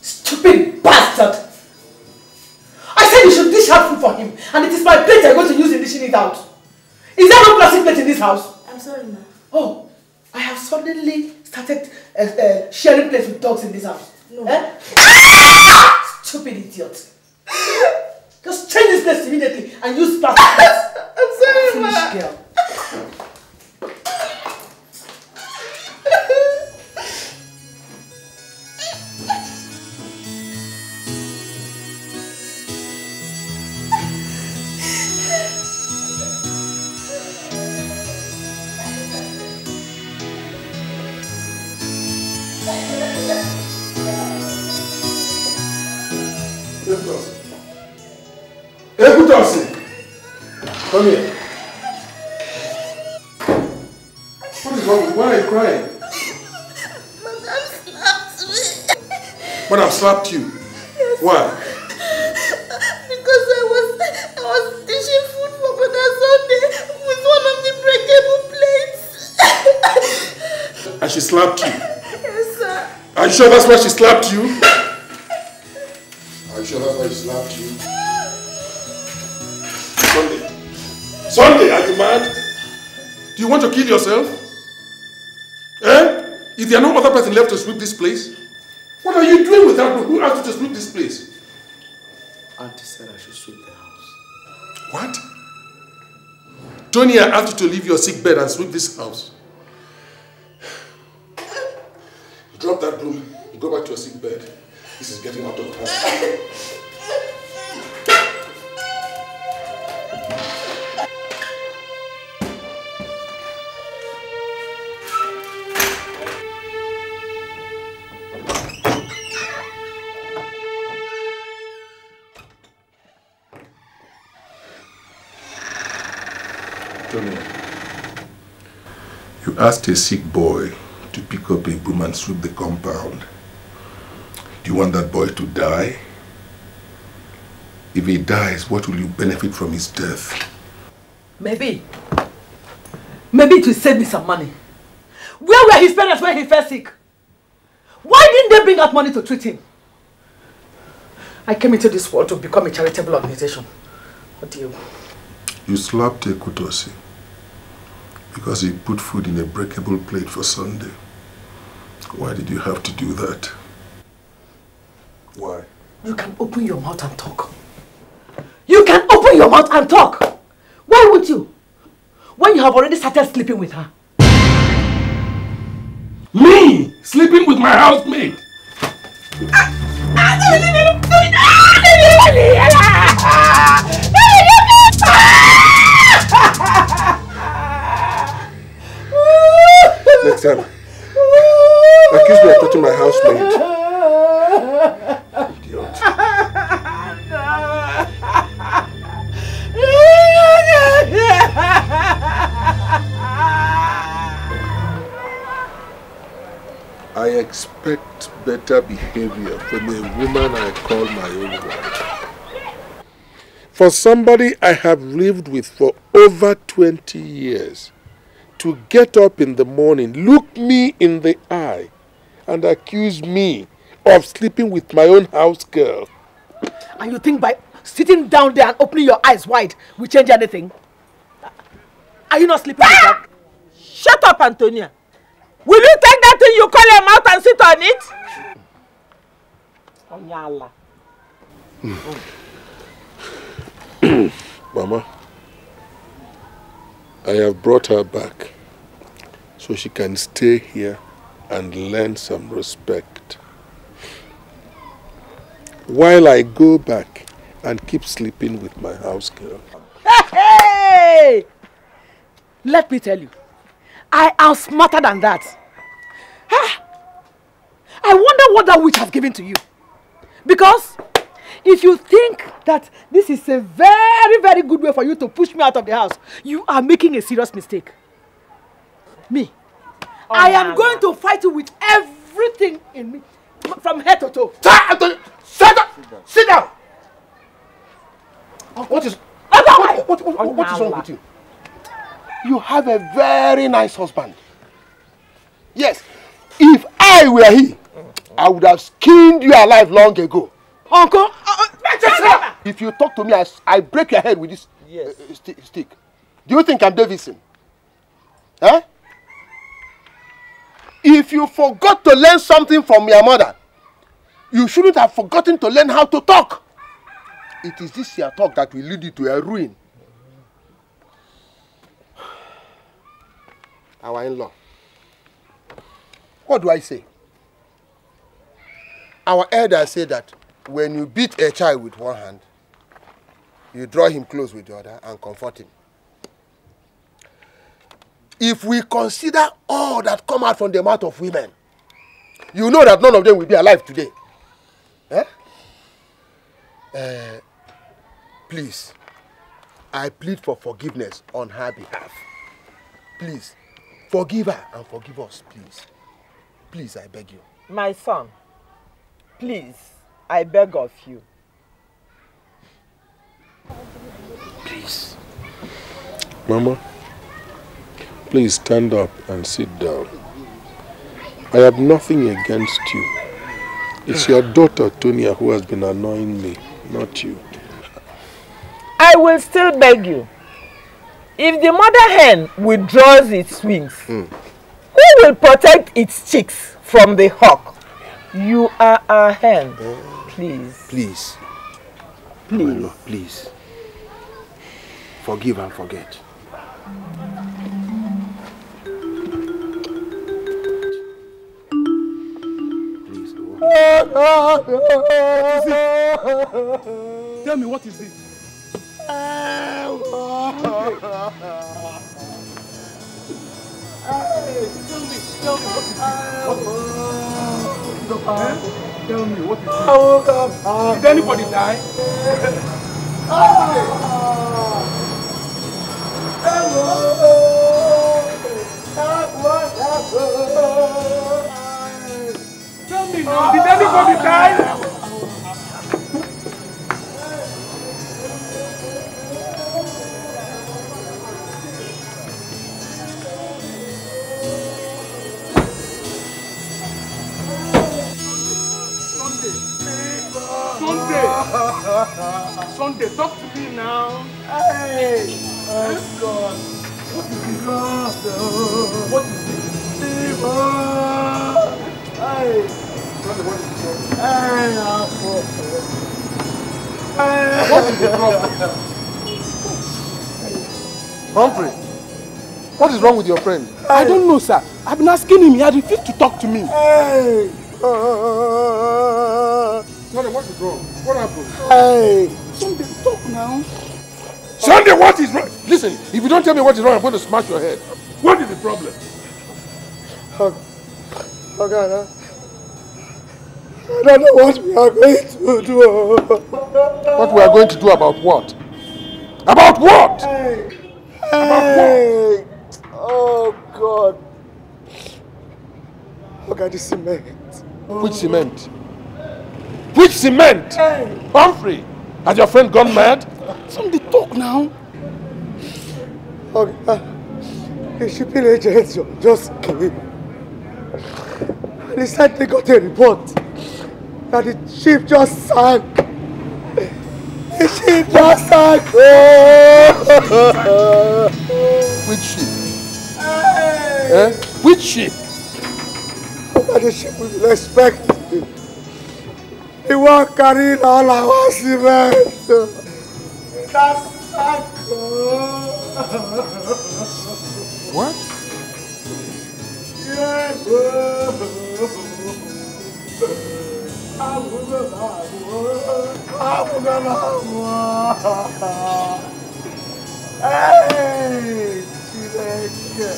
Stupid bastard! I said you should dish out food for him, and it is my plate you're going to use in dishing it out. Is there no plastic plate in this house? I'm sorry, ma. Oh, I have suddenly started uh, uh, sharing plates with dogs in this house. No. Eh? Stupid idiot. Just change this place immediately and use plastic plates. I'm sorry, Foolish ma. girl. Come here. What is wrong? Why are you crying? Madam slapped me. Madam slapped you. Yes. Why? Because I was I was dishing food for Brother Sunday with one of the breakable plates. And she slapped you. yes, sir. Are you sure that's why she slapped you kill yourself? Eh? Is there are no other person left to sweep this place? What are you doing without who asked you to sweep this place? Auntie said I should sweep the house. What? Tony, I asked you to leave your sick bed and sweep this house. Asked a sick boy to pick up a broom and sweep the compound. Do you want that boy to die? If he dies, what will you benefit from his death? Maybe. Maybe it will save me some money. Where were his parents when he fell sick? Why didn't they bring out money to treat him? I came into this world to become a charitable organization. What do you... You slapped Ekutosi because he put food in a breakable plate for Sunday. Why did you have to do that? Why? You can open your mouth and talk. You can open your mouth and talk. Why would you? When you have already started sleeping with her. Me? Sleeping with my housemate? Next time, accuse me of touching my housemaid. I expect better behavior from a woman I call my own wife. For somebody I have lived with for over 20 years to get up in the morning, look me in the eye, and accuse me of sleeping with my own house girl. And you think by sitting down there and opening your eyes wide will change anything? Are you not sleeping with ah! her? Shut up, Antonia. Will you take that thing you call a mouth and sit on it? Onyala. Mama, I have brought her back so she can stay here and learn some respect. While I go back and keep sleeping with my house girl. Hey! Let me tell you, I am smarter than that. Ah! I wonder what that witch has given to you. Because if you think that this is a very, very good way for you to push me out of the house, you are making a serious mistake. Me, oh, I am going to fight you with everything in me, from head to toe. Sit down! Sit down! What is what, what, what, what is wrong with you? You have a very nice husband. Yes, if I were he, I would have skinned you alive long ago. Uncle, if you talk to me, I, I break your head with this uh, uh, sti- stick. Do you think I'm Davidson? Huh? If you forgot to learn something from your mother, you shouldn't have forgotten to learn how to talk. It is this your talk that will lead you to a ruin. Our in-law. What do I say? Our elders say that when you beat a child with one hand, you draw him close with the other and comfort him. If we consider all that come out from the mouth of women, you know that none of them will be alive today. Eh? Uh, please, I plead for forgiveness on her behalf. Please, forgive her and forgive us, please. Please, I beg you. My son, please, I beg of you. Please. Mama, please stand up and sit down. I have nothing against you. It's your daughter, Tonia, who has been annoying me, not you. I will still beg you. If the mother hen withdraws its wings, Mm. who will protect its chicks from the hawk? You are a hen. Please. Please. Please. Oh my Lord, please. Forgive and forget. Tell me, what is it? Tell me, tell me, what is it? Tell me, what is it? Did anybody die? Tell me now, did anybody die? Sunday, talk to me now. Hey! Oh God! What is it? What is it? Hey! Sunday, what is it? Hey! What is the problem? Humphrey, what is wrong with your friend? I don't know, sir. I've been asking him. He had refused to talk to me. Hey! Sunday, what is wrong? What happened? Hey! Sunday, talk now. Sunday, what is wrong? Listen, if you don't tell me what is wrong, I'm going to smash your head. What is the problem? Oh, oh God, I, I don't know what we are going to do. What we are going to do about what? About what? Hey! Hey! Oh God! Look at the cement. Which cement? Which cement? Humphrey, has your friend gone mad? Somebody talk now. Okay, uh, the shipping agent ju- just came. And he said they got a report that the ship just sank. The ship just sank. Oh! Which ship? Eh? Which ship? That the ship we will expect. The one carrying all our cement. That sank. What? Hey, Chineke.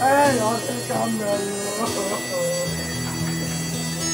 Hey, ọ dị ka mmeri.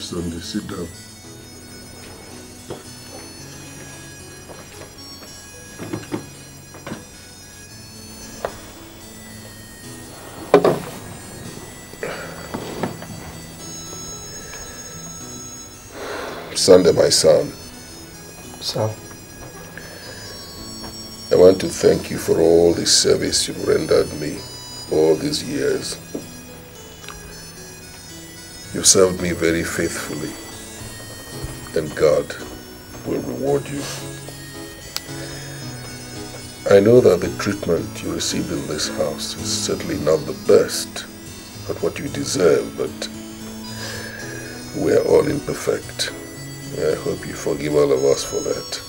Sunday, sit down. Sunday, my son, Sir. I want to thank you for all the service you've rendered me all these years. You've served me very faithfully, and God will reward you. I know that the treatment you received in this house is certainly not the best, not what you deserve, but we're all imperfect. I hope you forgive all of us for that.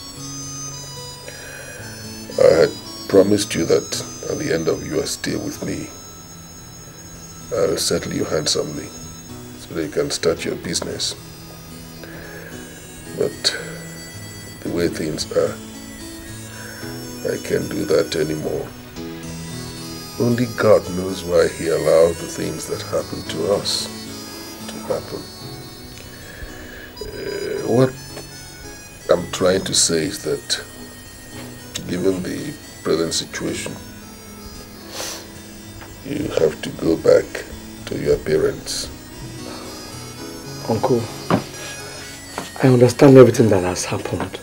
I had promised you that at the end of your stay with me, I'll settle you handsomely so that you can start your business. But the way things are, I can't do that anymore. Only God knows why He allowed the things that happened to us to happen. Uh, what I'm trying to say is that, given the present situation, you have to go back to your parents. Uncle, I understand everything that has happened.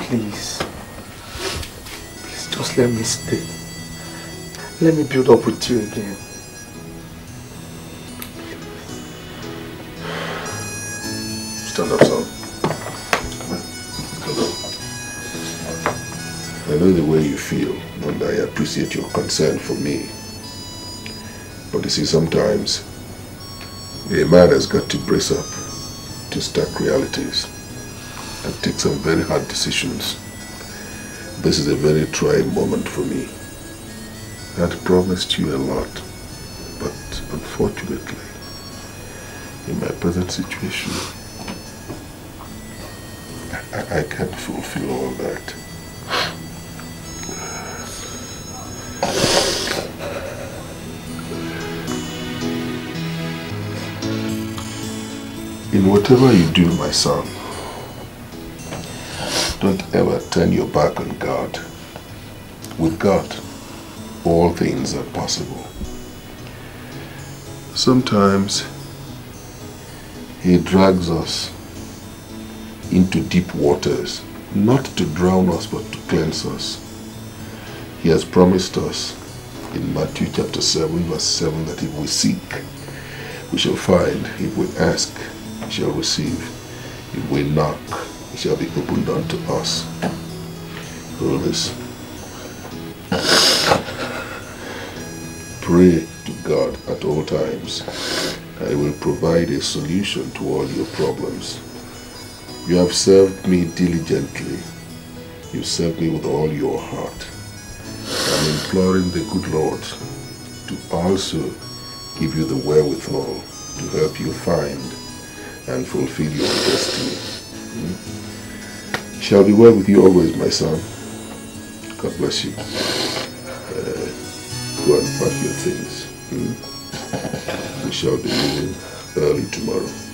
Please, please just let me stay. Let me build up with you again. Stand up, son. Up. I know the way you feel, and I appreciate your concern for me. But you see, sometimes a man has got to brace up to stark realities and take some very hard decisions. This is a very trying moment for me. I had promised you a lot, but unfortunately, in my present situation, I, I can't fulfill all that. In whatever you do, my son, don't ever turn your back on God. With God, all things are possible. Sometimes He drags us into deep waters, not to drown us, but to cleanse us. He has promised us in Matthew chapter 7, verse 7, that if we seek, we shall find. If we ask, shall receive. If we knock, it shall be opened unto us. Always pray to God at all times. I will provide a solution to all your problems. You have served me diligently. You served me with all your heart. I'm imploring the good Lord to also give you the wherewithal to help you find and fulfill your destiny. Hmm? Shall be well with you always, my son. God bless you. Uh, go and pack your things. Hmm? We shall be leaving early tomorrow.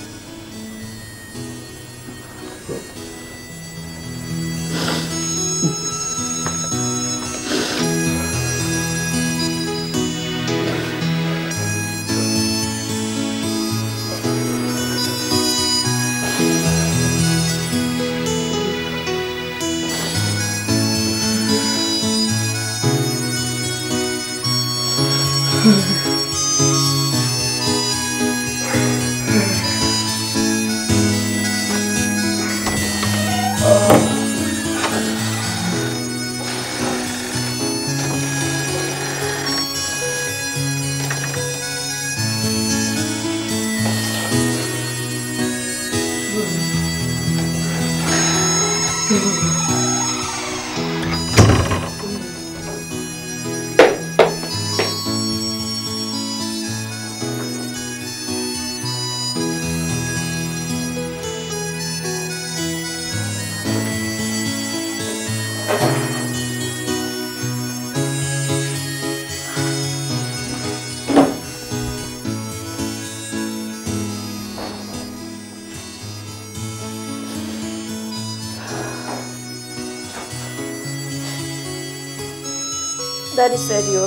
Daddy said you're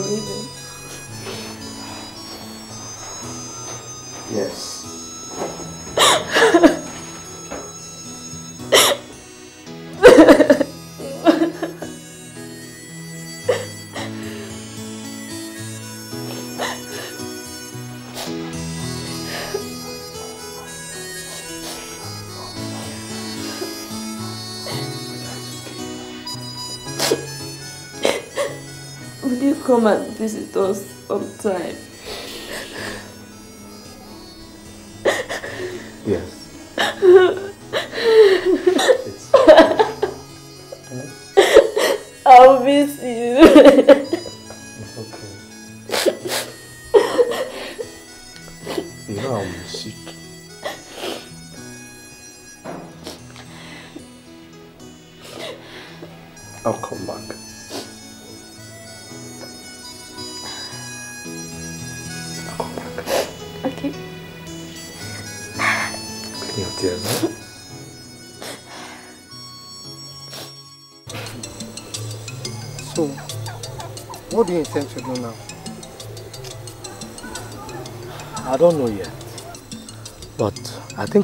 Will you come and visit us sometime?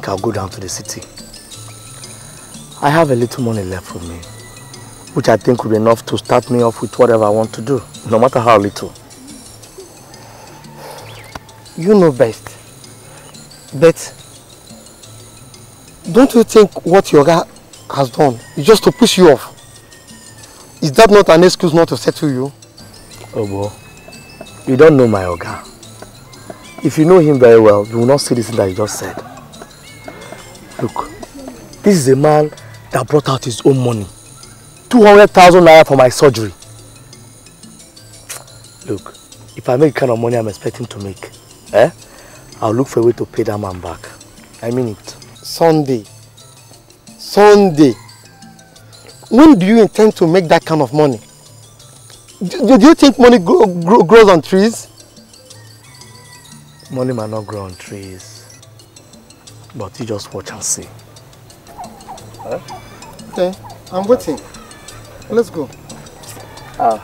Think I'll go down to the city. I have a little money left for me, which I think will be enough to start me off with whatever I want to do, no matter how little. You know best. But don't you think what your guy has done is just to push you off? Is that not an excuse not to settle you? Oh, boy. You don't know my Oga. If you know him very well, you will not see this thing that he just said. Look, this is a man that brought out his own money. 200,000 naira for my surgery. Look, if I make the kind of money I'm expecting to make, eh, I'll look for a way to pay that man back. I mean it. Sunday. Sunday. When do you intend to make that kind of money? Do, do you think money grow, grow, grows on trees? Money might not grow on trees, but you just watch and see. Huh? Okay, I'm waiting. Let's go. Ah.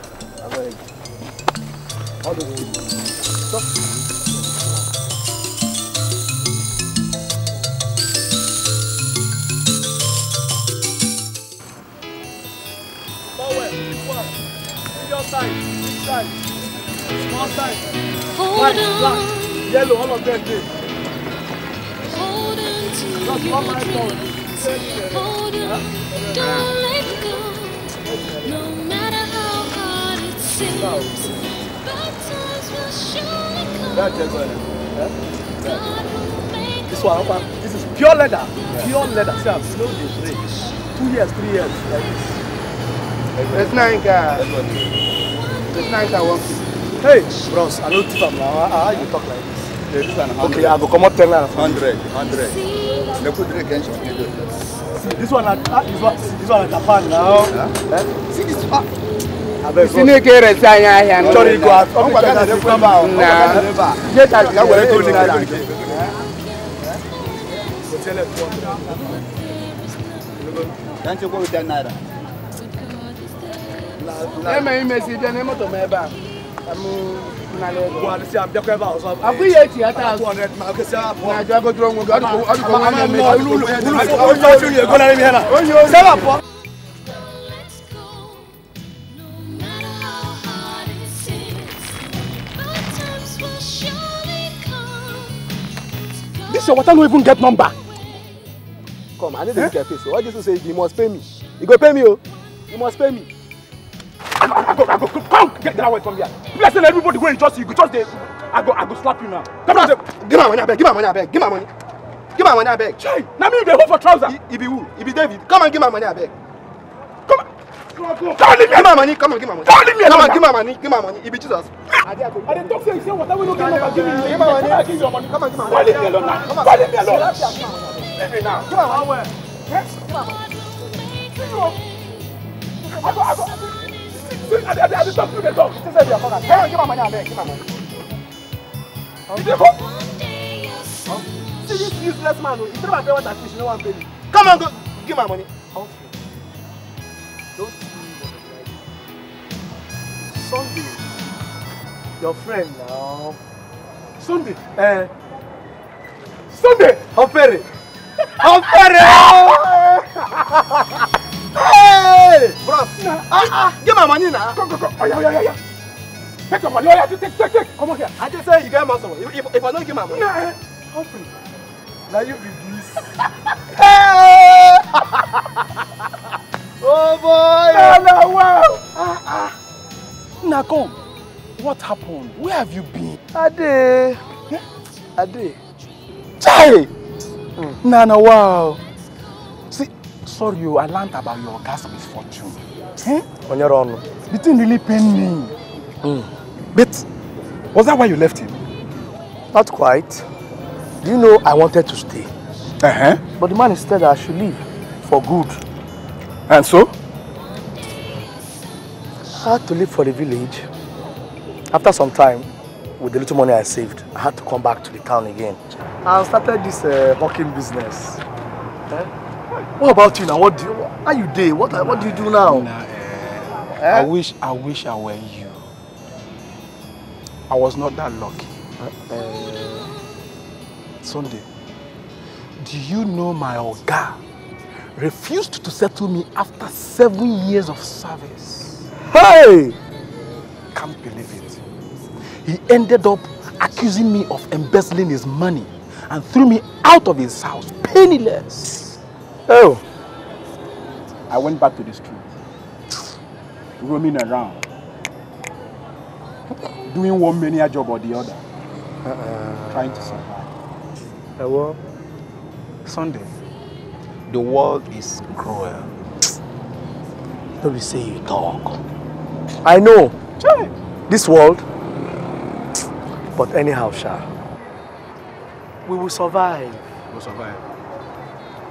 How do we Stop. Medium size, big size, small size, Hold white, on. black, yellow, all of them dey. Hold on, don't let go. No matter how hard it seems, bad times will surely come. That just one. This one, this is pure leather. Pure leather. See, I'm slow this break. Two years, three years, like this. It's nine guys. It's nine guys one Hey, bros, I know thief am now. How you talk like this? Yeah, this one Okay, I go comot ten naira. Hundred, hundred. Le coup de requin, j'ai pris deux. See, this one at uh, this one, this one at Japan now. Huh? Eh? See this one. Isi n'eke resi anyị ahịa ndị chọrọ ịgụ atọ ọ bụ chọrọ to mba ọ na jeta si ya were ego n'ala nke. Ya nchekwa weta naira. Eh, Eme imesi ide n'ime eh, moto m ebe a. Ka m nara ego. Buhari si abịakwa ebe a ọzọ. Abụ ihe echi ya taa. 200 ma oke si abụọ. Na-ajụ agotoro onwe gị. Ọ dịka ọ dịka onwe na-eme. Onye otu onye ego narị m ihe na. Onye ozi. Sebe abụọ. This your water no even get number. Come, I need to look your face. So what this say you must pay me. You go pay me, oh. You must pay me. I go, I go, come, get that away from here. Bless everybody go trust you. You go trust them. I go, I go slap you now. Come on, Give my money, I beg. Give my money, I beg. Give my money. Give my money, I beg. Chai, now me dey hold for trouser. He be who? He be David. Come and give my money, I beg. Don't leave me Give my money. Come on, give my money. Don't leave me Come on, give my money. Give my money. He be Jesus. I dey talk say you say water wey no get number give me. Give my money. Come on, give your money. Come on, give my Don't money. leave me alone now. Come on. Don't leave me alone. Money. Leave me now. Give my money. Give my money. I go, I go. See, I dey, I dey, I dey talk to the talk. This is your father. Come on, give my money, I beg. Give my money. You dey go. See this useless man, oh. He tell my pay what I fish, no one pay me. Come on, go. Give my money. Don't Sunday, your friend now. Sunday, eh? Sunday, Opere. Opere. Hey, bro. Ah, ah. Give my money now. Go, go, go. Oh, yeah, yeah, yeah, yeah. Take your money. Oh, yeah, take, take, take. Come on here. I just say you get muscle. If, if, if I don't give my money. Nah, eh. Humphrey. Now you be this. Hey! oh boy. No, no, wow. Ah, ah. Now come. What happened? Where have you been? Ade. Ade. Chai! Nana, wow. Sorry, oh, I learned about your gas misfortune. Eh? Onyeronu. The thing really pained me. Mm. But was that why you left him? Not quite. Do you know I wanted to stay? Uh-huh. But the man instead I should leave for good. And so? I had to leave for the village. After some time, with the little money I saved, I had to come back to the town again. I started this uh, hawking business. Eh? What about you now? What do you, how you day? What, what do you do now? Nah, eh, I wish I wish I were you. I was not that lucky. Uh, Sunday, do you know my Oga refused to settle me after seven years of service? Hey! Can't believe it. He ended up accusing me of embezzling his money and threw me out of his house penniless. Oh. I went back to the street, roaming around, doing one mania job or the other, Uh-uh. trying to survive. Uh, Hello? Sunday, the world is cruel. Don't be say you talk. I know. This world. But anyhow, Sha. We will survive. We'll survive.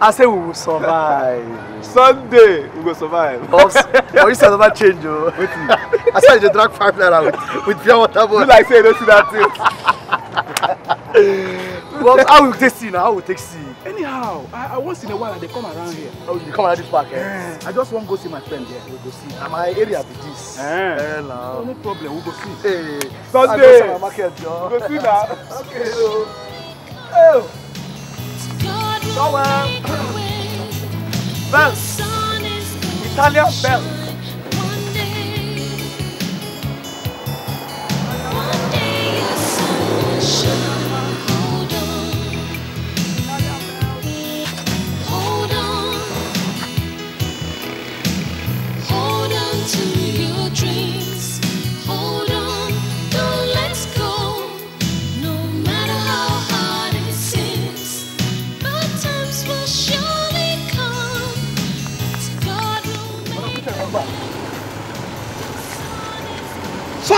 I say we will survive. Sunday, we will survive. Or, or you say never change, oh. I saw you drag five naira with, with pure water bottle. You like say you don't see that thing. But how we take see now? How we take see? Anyhow, I, I once in a while they come around here. Oh, you come around this park, eh? I just want to go see my friend there. We go see. Na my area be this. Eh. Eh, now. Oh, no problem, we go see. Hey, Sunday. I go sell my market, yo. We go see now. okay, oh. Oh. So well. Bells. Italian bells.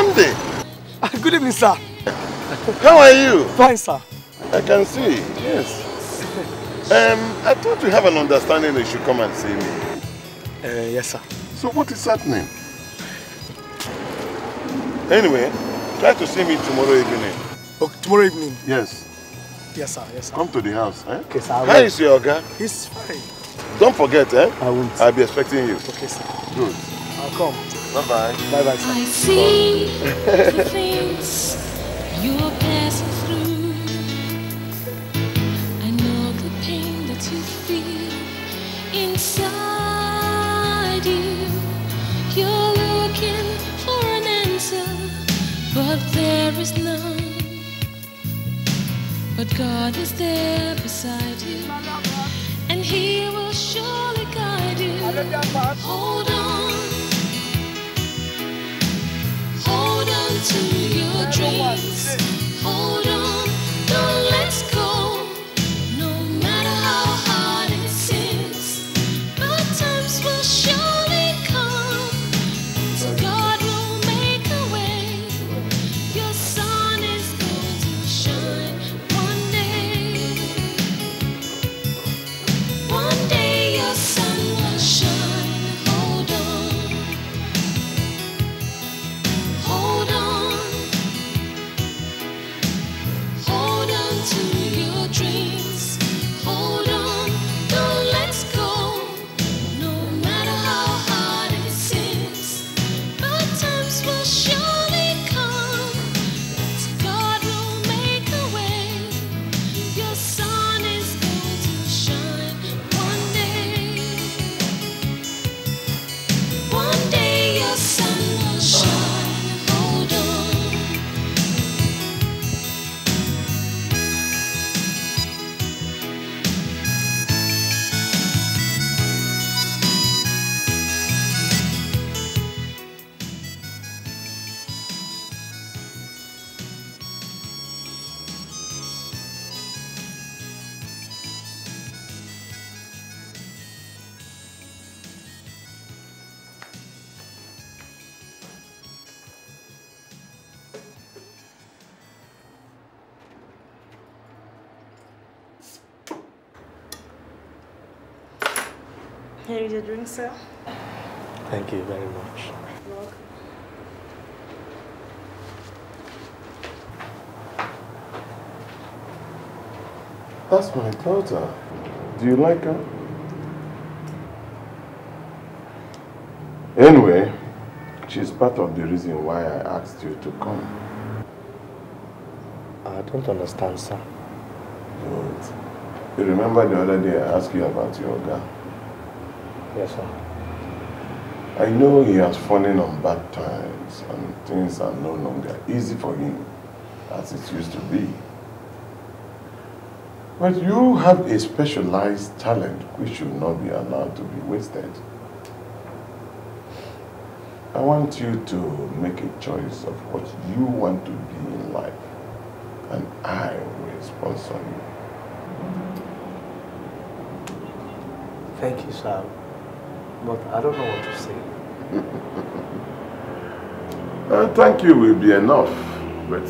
Sunday, Good evening, sir. how are you? Fine, sir. I can see, yes. Um, I thought we have an understanding you should come and see me. Uh, yes, sir. So what is happening? Anyway, try to see me tomorrow evening. Oh, tomorrow evening. Yes. Yes, sir. Yes, sir. Come to the house, eh? Okay, sir. How is your guy? He's fine. Don't forget, eh? I won't. I'll be expecting you. Okay, sir. Good. I'll come. Bye-bye. Bye-bye. I see the things you're passing through. I know the pain that you feel inside you. You're looking for an answer, but there is none. But God is there beside you, and He will surely guide you. Hold To your dreams. Here is a drink, sir. Thank you very much. That's my daughter. Do you like her? Anyway, she's part of the reason why I asked you to come. I don't understand, sir. Good. You remember the other day I asked you about your guy? Yes, sir. I know he has fallen on bad times and things are no longer easy for him as it used to be. But you have a specialized talent which should not be allowed to be wasted. I want you to make a choice of what you want to be in life and I will sponsor you. Thank you, sir. But I don't know what to say. Uh, thank you will be enough, but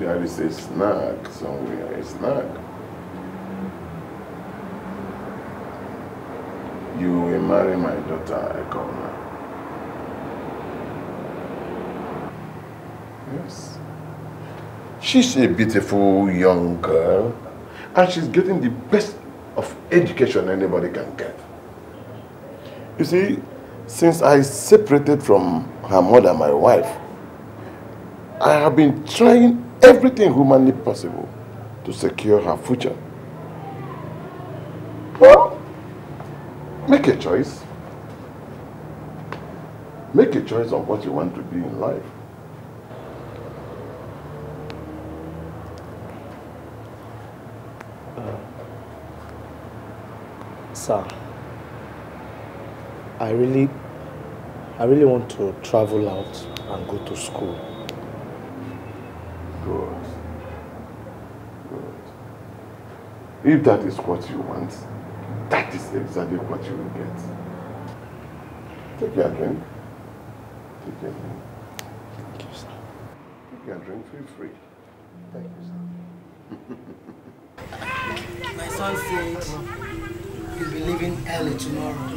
there is a snag somewhere, a snag. You will marry my daughter, Ekoma. Yes. She's a beautiful young girl, and she's getting the best of education anybody can get. You see, since I separated from her mother, my wife, I have been trying everything humanly possible to secure her future. Well, make a choice. Make a choice on what you want to be in life. Sir, I really, I really want to travel out and go to school. Good. Good. If that is what you want, that is exactly what you will get. Take your drink. Take your drink. Thank you, sir. Take your drink, feel free. Thank you, sir. My son said you'll be leaving early tomorrow.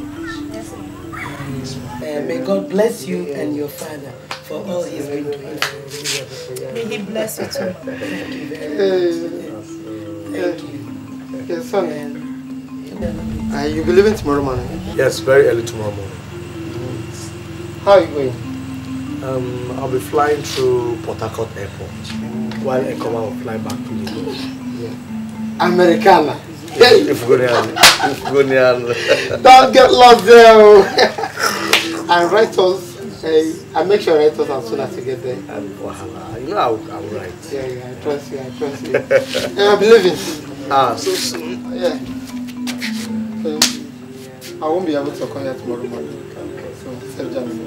Yes, sir. Uh, may God bless you and your father for all he's been doing for. May he bless you too. Thank you very much. Thank you. Yes, son. Uh, you'll be leaving tomorrow morning. Yes, very early tomorrow morning. How are you going? Um, I'll be flying through Port Harcourt Airport while Ekoma will fly back to Lagos. Americana. If we go near, if we. Don't get lost there. oh. and write us. Uh, and make sure you write us as soon as you get there. Wahala. You know I'll, I'll write. Yeah, yeah, I trust you, I trust you. yeah, I'm leaving. Ah, so soon. Yeah. So, I won't be able to come here tomorrow morning. So, save James.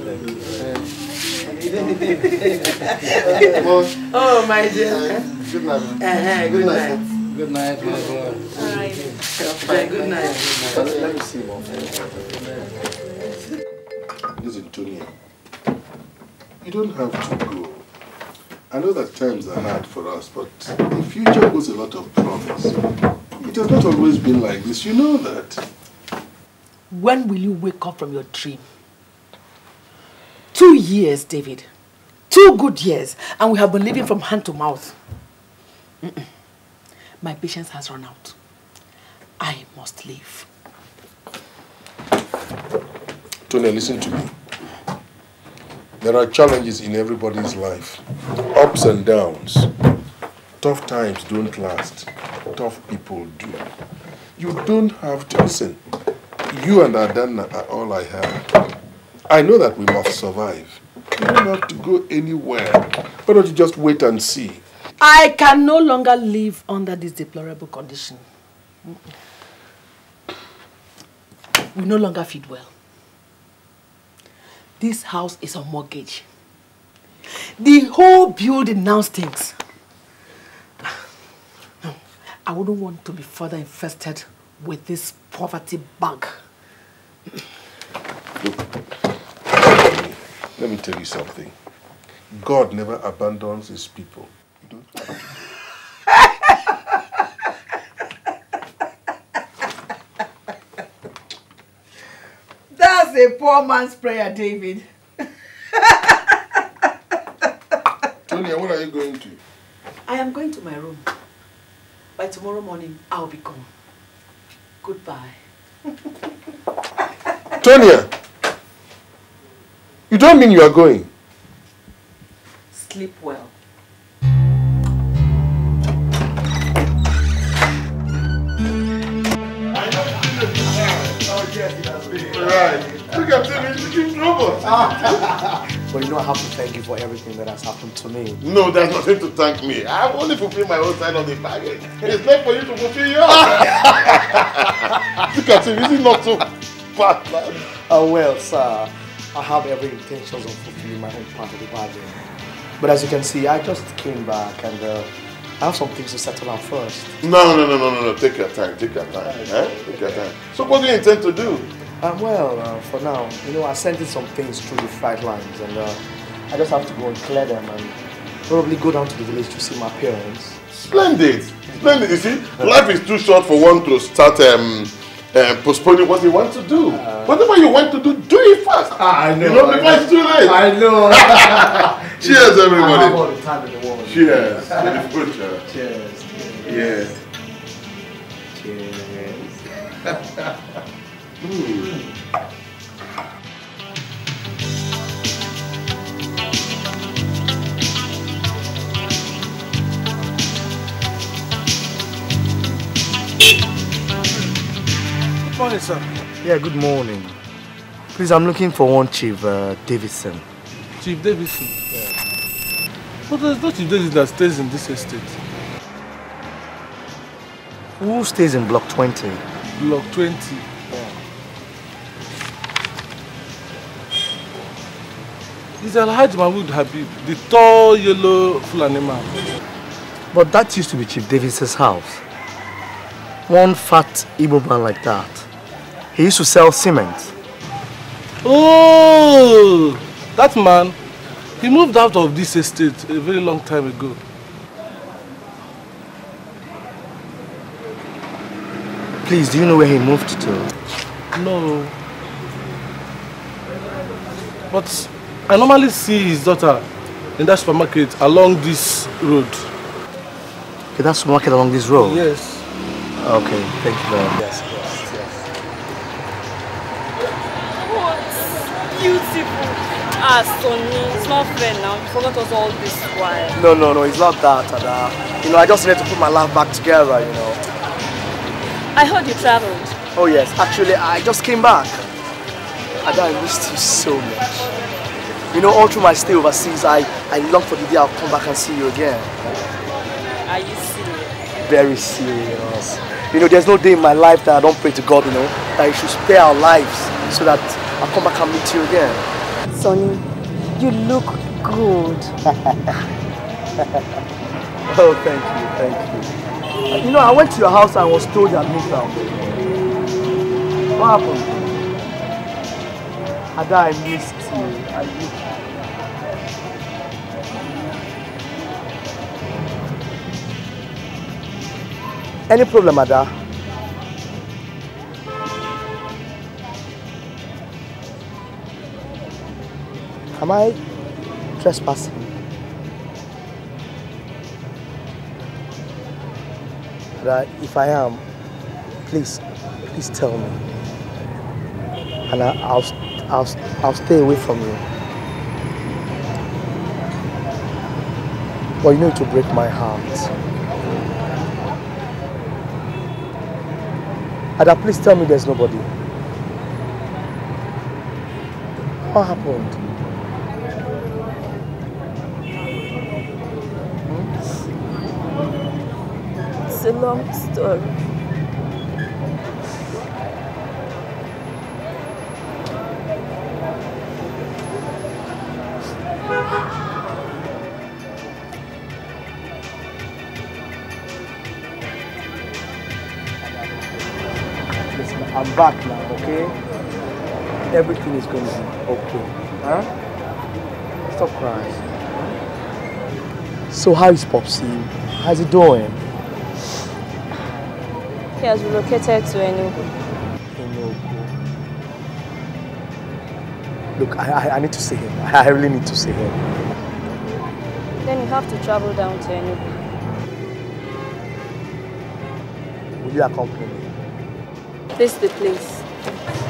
Oh, my dear. Good night. Uh-huh, good night. Good night, my boy. Alright. Yeah, good night. Let me see more. Listen, Tony. You don't have to go. I know that times are hard for us, but the future holds a lot of promise. It has not always been like this. You know that. When will you wake up from your dream? Two years, David. Two good years. And we have been living from hand to mouth. Mm-mm. My patience has run out. I must leave. Tony, listen to me. There are challenges in everybody's life. Ups and downs. Tough times don't last. Tough people do. You don't have to listen. You and Adanna are all I have. I know that we must survive. You don't have to go anywhere. Why don't you just wait and see? I can no longer live under this deplorable condition. We no longer feed well. This house is on mortgage. The whole building now stinks. I wouldn't want to be further infested with this poverty bug. Let me tell you something. God never abandons his people. You don't have to. A poor man's prayer, David. Tonya, where are you going to? I am going to my room. By tomorrow morning, I'll be gone. Goodbye. Tonya! You don't mean you are going? Sleep well. Right. Look at him, he's looking robot. But you know I have to thank you for everything that has happened to me. No, there's nothing to thank me. I have only fulfilled my own side of the bargain. It's not for you to fulfill yours. Look at him, is he not so bad, man? Oh well, sir. I have every intention of fulfilling my own part of the bargain. But as you can see, I just came back and uh, I have some things to settle out first. No, no, no, no, no, no. Take your time, take your time. Eh? Take your time. So what do you intend to do? Um, well, uh, for now, you know, I sent in some things through the flight lines and uh, I just have to go and clear them and probably go down to the village to see my parents. Splendid. Splendid. You see, life is too short for one to start um, uh, postponing what you want to do. Whatever you want to do, do it fast. I know, You know, I before it's too late. I know. Cheers, I everybody. have all the time in the world. Cheers. To the future. Cheers. Yes. Cheers. Good morning, sir. Yeah, good morning. Please, I'm looking for one Chief uh, Davidson. Chief Davidson. But there's no Chief Davidson that stays in this estate. Who stays in Block 20? Block 20. It's Alhaji Mahmoud Habib, the tall yellow Fulani man. But that used to be Chief Davis's house. One fat Igbo man like that. He used to sell cement. Oh, that man, he moved out of this estate a very long time ago. Please, do you know where he moved to? No. But I normally see his daughter in that supermarket along this road. Okay, that's market along this road? Yes. Okay, thank you very much. Yes, yes, yes. Beautiful. Ah, Sonny, it's not fair now. You forgot us all this while. No, no, no, it's not that, Ada. You know, I just need to put my life back together, you know. I heard you traveled. Oh yes, actually, I just came back. Ada, I missed you so much. You know, all through my stay overseas, I, I long for the day I'll come back and see you again. Are you serious? Very serious. You know, there's no day in my life that I don't pray to God, you know, that He should spare our lives so that I'll come back and meet you again. Sonny, you look good. Oh, thank you, thank you. You know, I went to your house and was told you had moved out. What happened? Ada, I missed you. I missed Any problem, Ada? Am I trespassing? That if I am, please, please tell me, and I'll, I'll, I'll stay away from you. But you it will break my heart. Ada, please tell me there's nobody. What happened? Hmm? It's a long story. Okay? Everything is going to be okay. Huh? Stop crying. So how is Popsy? How's he doing? He has relocated to Enugu. Enugu. Look, I, I, I need to see him. I really need to see him. Then you have to travel down to Enugu. Will you accompany me? This is the place. Thank you.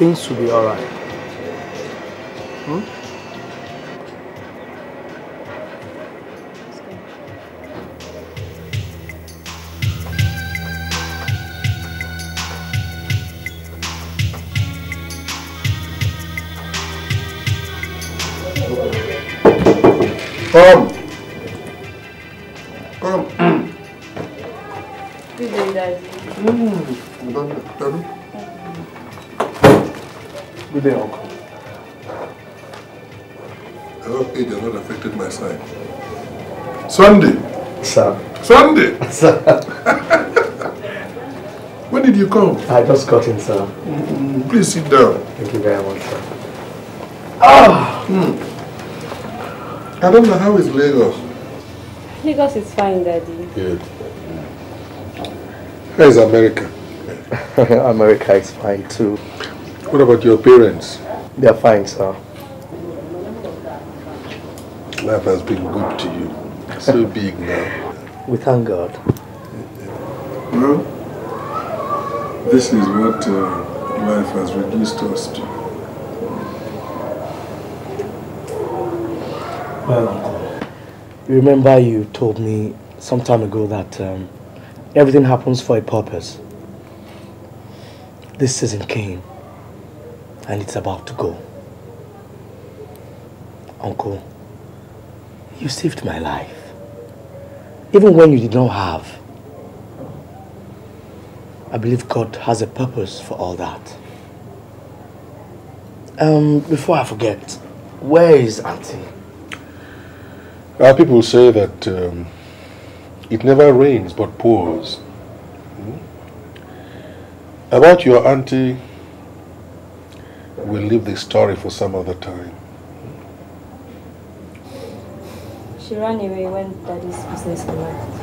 Things will be alright. I hope it has not affected my sight. Sunday. Sir. Sunday. Sir. When did you come? I just got in, sir. Mm, Please sit down. Thank you very much, sir. Ah. Hmm. I don't know how is Lagos. Lagos is fine, Daddy. Good. How is America? America is fine too. What about your parents? They're fine, sir. Life has been good to you. So big now. We thank God. Well, this is what uh, life has reduced us to. Well, Uncle, remember you told me some time ago that um, everything happens for a purpose. This season came, and it's about to go. Uncle, you saved my life. Even when you did not have. I believe God has a purpose for all that. Um, before I forget, where is Auntie? Our people say that um, it never rains but pours. Hmm? About your auntie, we'll leave the story for some other time. She ran away when Daddy's business collapsed.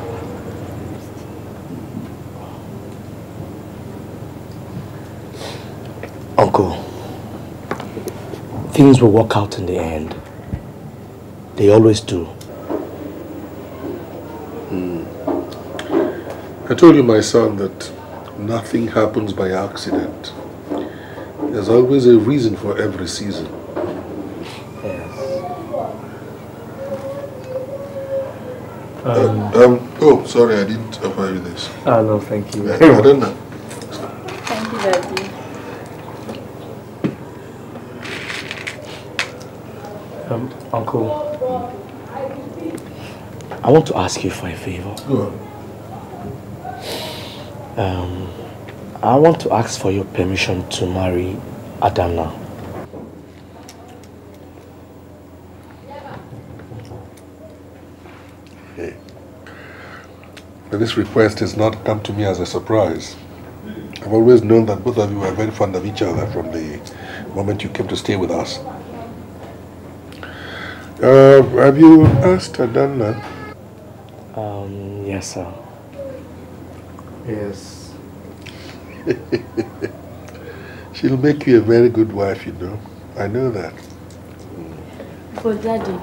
Uncle, things will work out in the end. They always do. Hmm. I told you, my son, that nothing happens by accident. There's always a reason for every season. Um, um, oh, sorry, I didn't offer you this. Ah, no, thank you. I don't know. Thank you, Daddy. Um, Uncle, I want to ask you for a favor. Go on. Um, I want to ask for your permission to marry Adanna. This request has not come to me as a surprise. I've always known that both of you were very fond of each other from the moment you came to stay with us. Uh, have you asked Adanna? Um, yes, sir. Yes. She'll make you a very good wife, you know. I know that. But Daddy,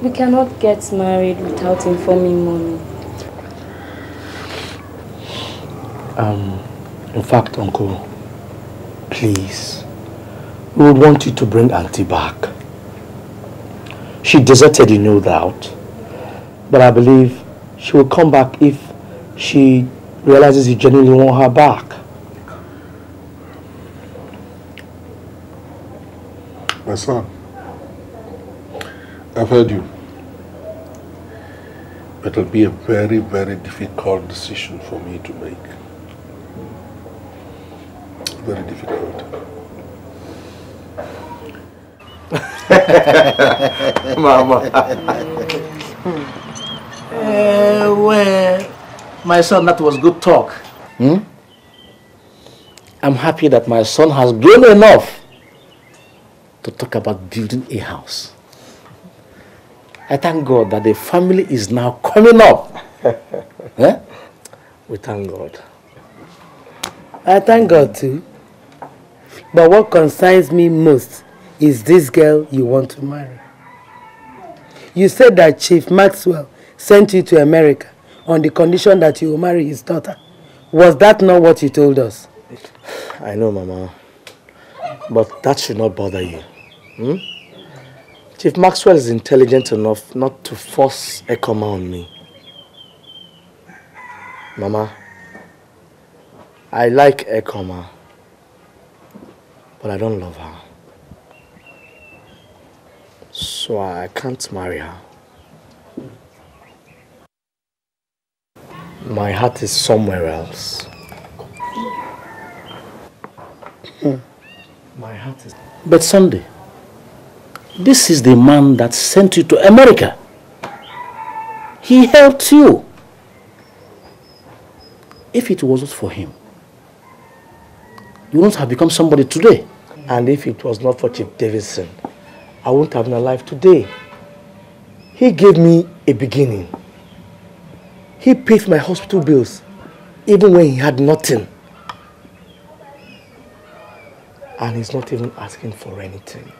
we cannot get married without informing Mommy. Um, in fact, Uncle, please, we would want you to bring Auntie back. She deserted you, no doubt. But I believe she will come back if she realizes you genuinely want her back. My son, I've heard you. It'll be a very, very difficult decision for me to make. Very difficult. Mama. Eh, well, my son, that was good talk. Hmm? I'm happy that my son has grown enough to talk about building a house. I thank God that the family is now coming up. eh? We thank God. I thank God too. But what concerns me most is this girl you want to marry. You said that Chief Maxwell sent you to America on the condition that you will marry his daughter. Was that not what you told us? I know, Mama. But that should not bother you. Hmm? Chief Maxwell is intelligent enough not to force Ekoma on me. Mama, I like Ekoma, but I don't love her. So I can't marry her. My heart is somewhere else. My heart is... But Sunday, this is the man that sent you to America. He helped you. If it wasn't for him, you wouldn't have become somebody today. And if it was not for Chief Davidson, I wouldn't have been alive today. He gave me a beginning. He paid my hospital bills, even when he had nothing. And he's not even asking for anything.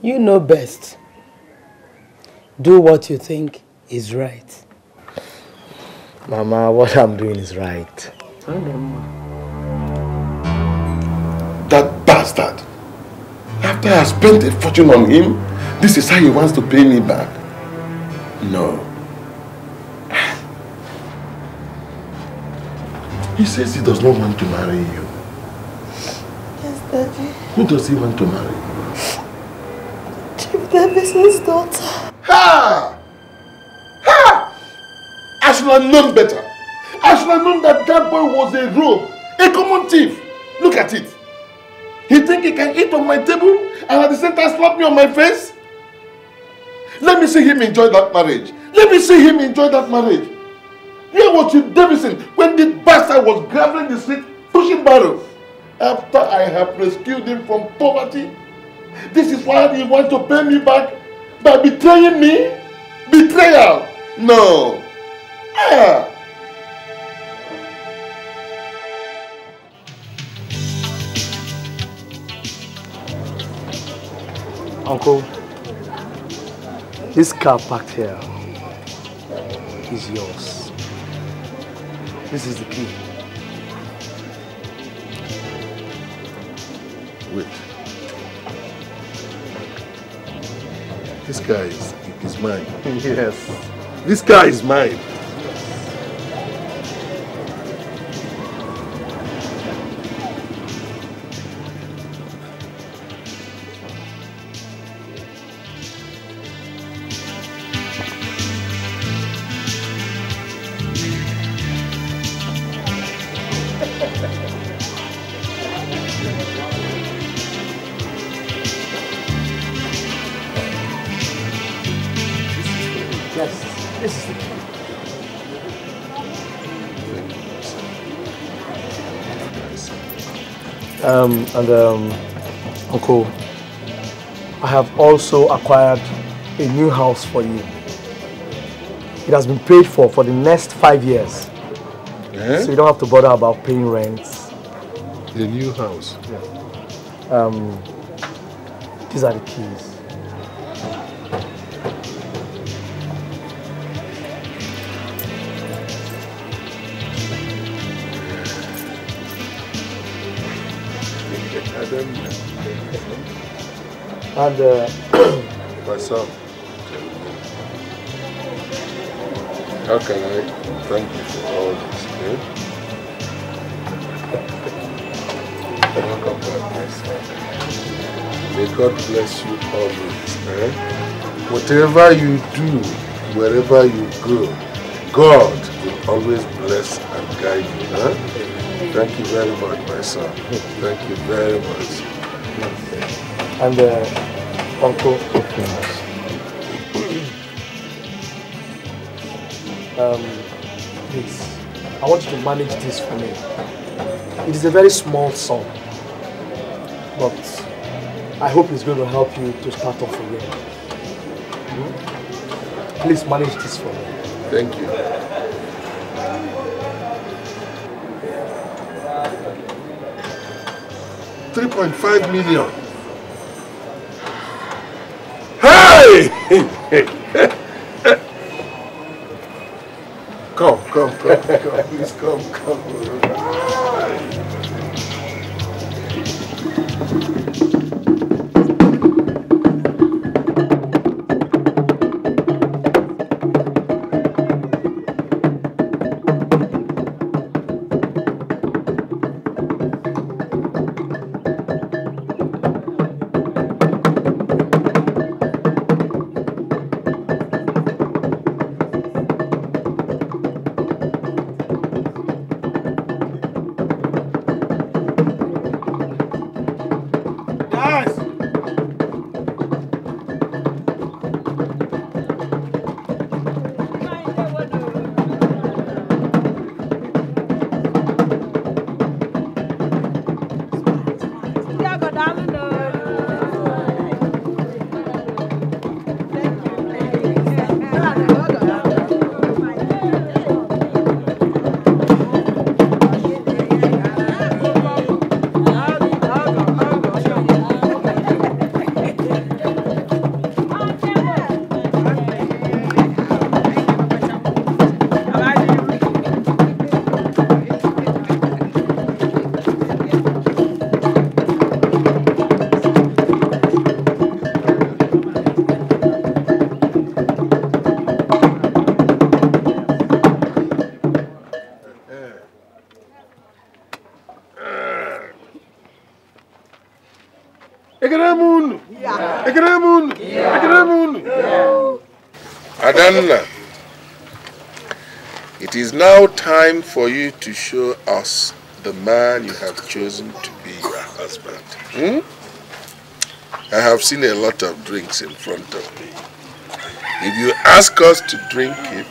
You know best. Do what you think is right. Mama, what I'm doing is right. That bastard. After I spent a fortune on him, this is how he wants to pay me back. No. He says he does not want to marry you. Yes, Daddy. Who does he want to marry? Chief Davis's daughter. Ha! Ha! Should have known better. I should have known that that boy was a rogue, a common thief. Look at it. He think he can eat on my table and at the same time slap me on my face? Let me see him enjoy that marriage. Let me see him enjoy that marriage. Here was Chief Davidson when the bastard was graveling the street, pushing barrels. After I have rescued him from poverty, this is why he wants to pay me back by betraying me? Betrayal? No. Ah. Uncle, this car parked here is yours. This is the key. Wait. This guy is, is mine. Yes. This guy is mine. And um, Uncle, I have also acquired a new house for you. It has been paid for for the next five years. Eh? So you don't have to bother about paying rent. The new house. Um, these are the keys. And uh, my son. How can I thank you for all this? Eh? Welcome back, my son. May God bless you always. Eh? Whatever you do, wherever you go, God will always bless and guide you. Huh? Thank you very much, my son. Thank you very much. And uh, Uncle, um, please, I want you to manage this for me. It is a very small sum, but I hope it's going to help you to start off again. Hmm? Please manage this for me. Thank you. Three point five million. For you to show us the man you have chosen to be your husband. Hmm? I have seen a lot of drinks in front of me. If you ask us to drink it,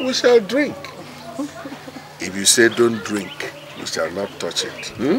we shall drink. If you say don't drink, we shall not touch it. Hmm?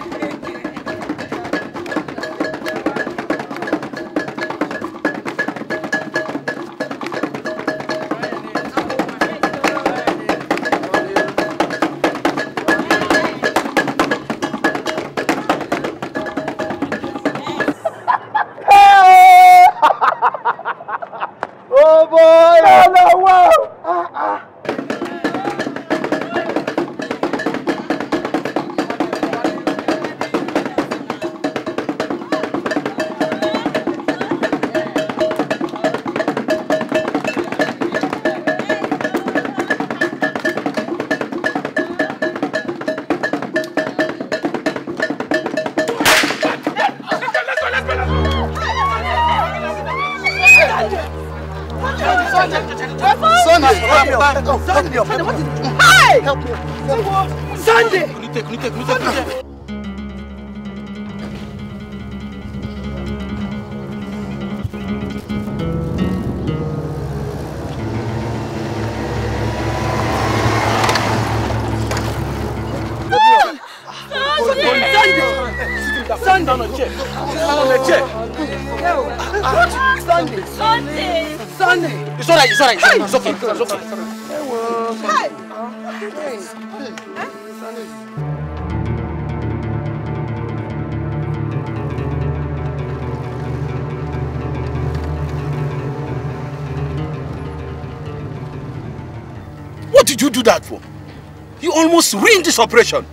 Almost ruined this operation.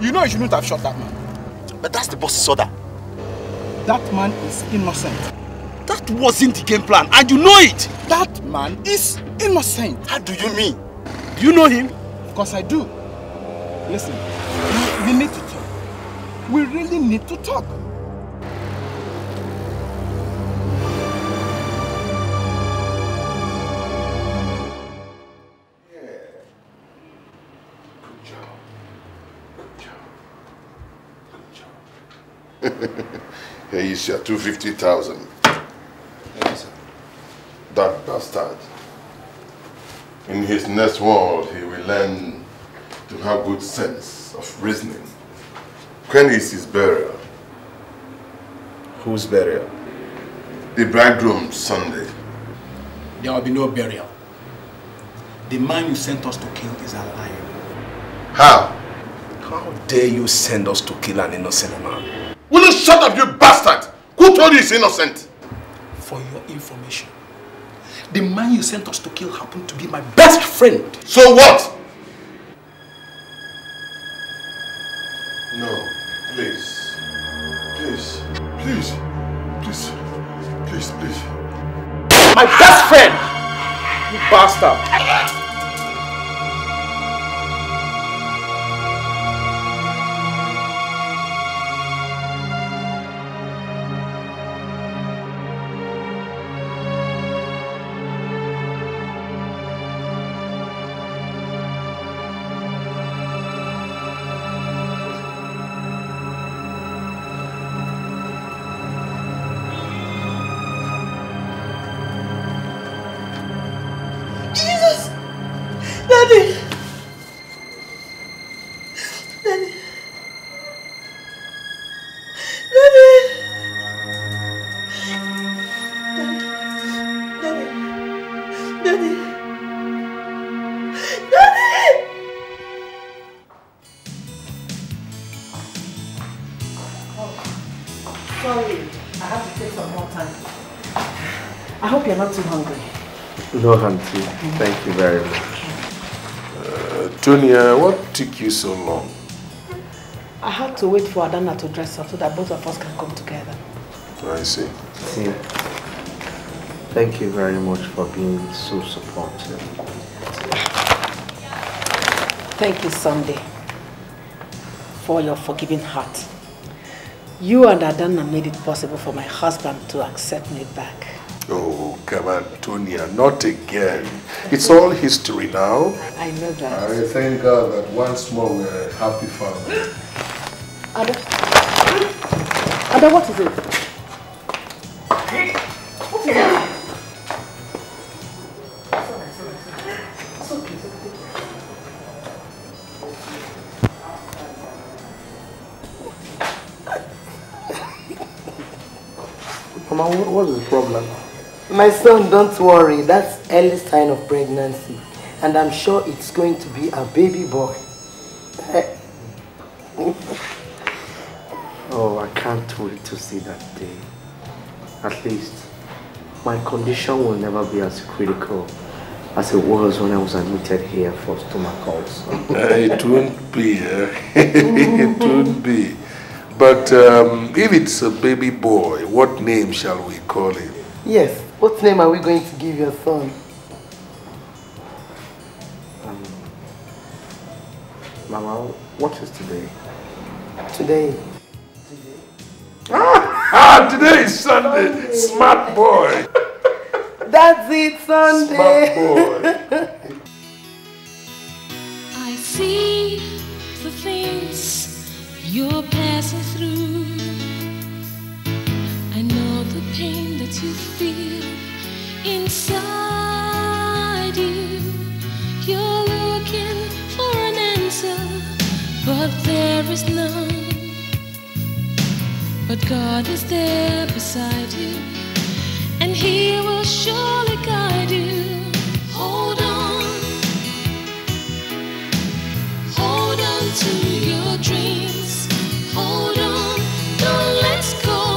You know you shouldn't have shot that man. But that's the boss's order. That man is innocent. That wasn't the game plan, and you know it. That man is innocent. How do you mean? Do you know him? Of course I do. Listen, we, we need to talk. We really need to talk. Here is your 250,000. That bastard. In his next world, he will learn to have good sense of reasoning. When is his burial? Whose burial? The bridegroom's Sunday. There will be no burial. The man you sent us to kill is alive. How? How dare you send us to kill an innocent man? Will you shut up, you bastard? Who told you he's innocent? For your information, the man you sent us to kill happened to be my best friend. So what? You're not too hungry. No, auntie. Thank you very much. Uh, Tonya, what took you so long? I had to wait for Adanna to dress up so that both of us can come together. I see. See, thank you very much for being so supportive. Thank you, Sunday, for your forgiving heart. You and Adanna made it possible for my husband to accept me back. Oh, come on, Tonya, not again. It's all history now. I know that. I thank God that once more we're a happy family. Ada, Ada, what is it? What is it? Mama, what, what is the problem? My son, don't worry. That's early sign of pregnancy. And I'm sure it's going to be a baby boy. Oh, I can't wait to see that day. At least my condition will never be as critical as it was when I was admitted here for stomach ulcers. Uh, it won't be. Uh, it won't be. But um, if it's a baby boy, what name shall we call him? Yes. What name are we going to give your son? Um, Mama, what is today? Today. Ah, today is Sunday. Smart boy. That's it, Sunday. I see the things you're passing through the pain that you feel inside you. You're looking for an answer, but there is none. But God is there beside you, and He will surely guide you. Hold on, hold on to your dreams. Hold on, don't let go.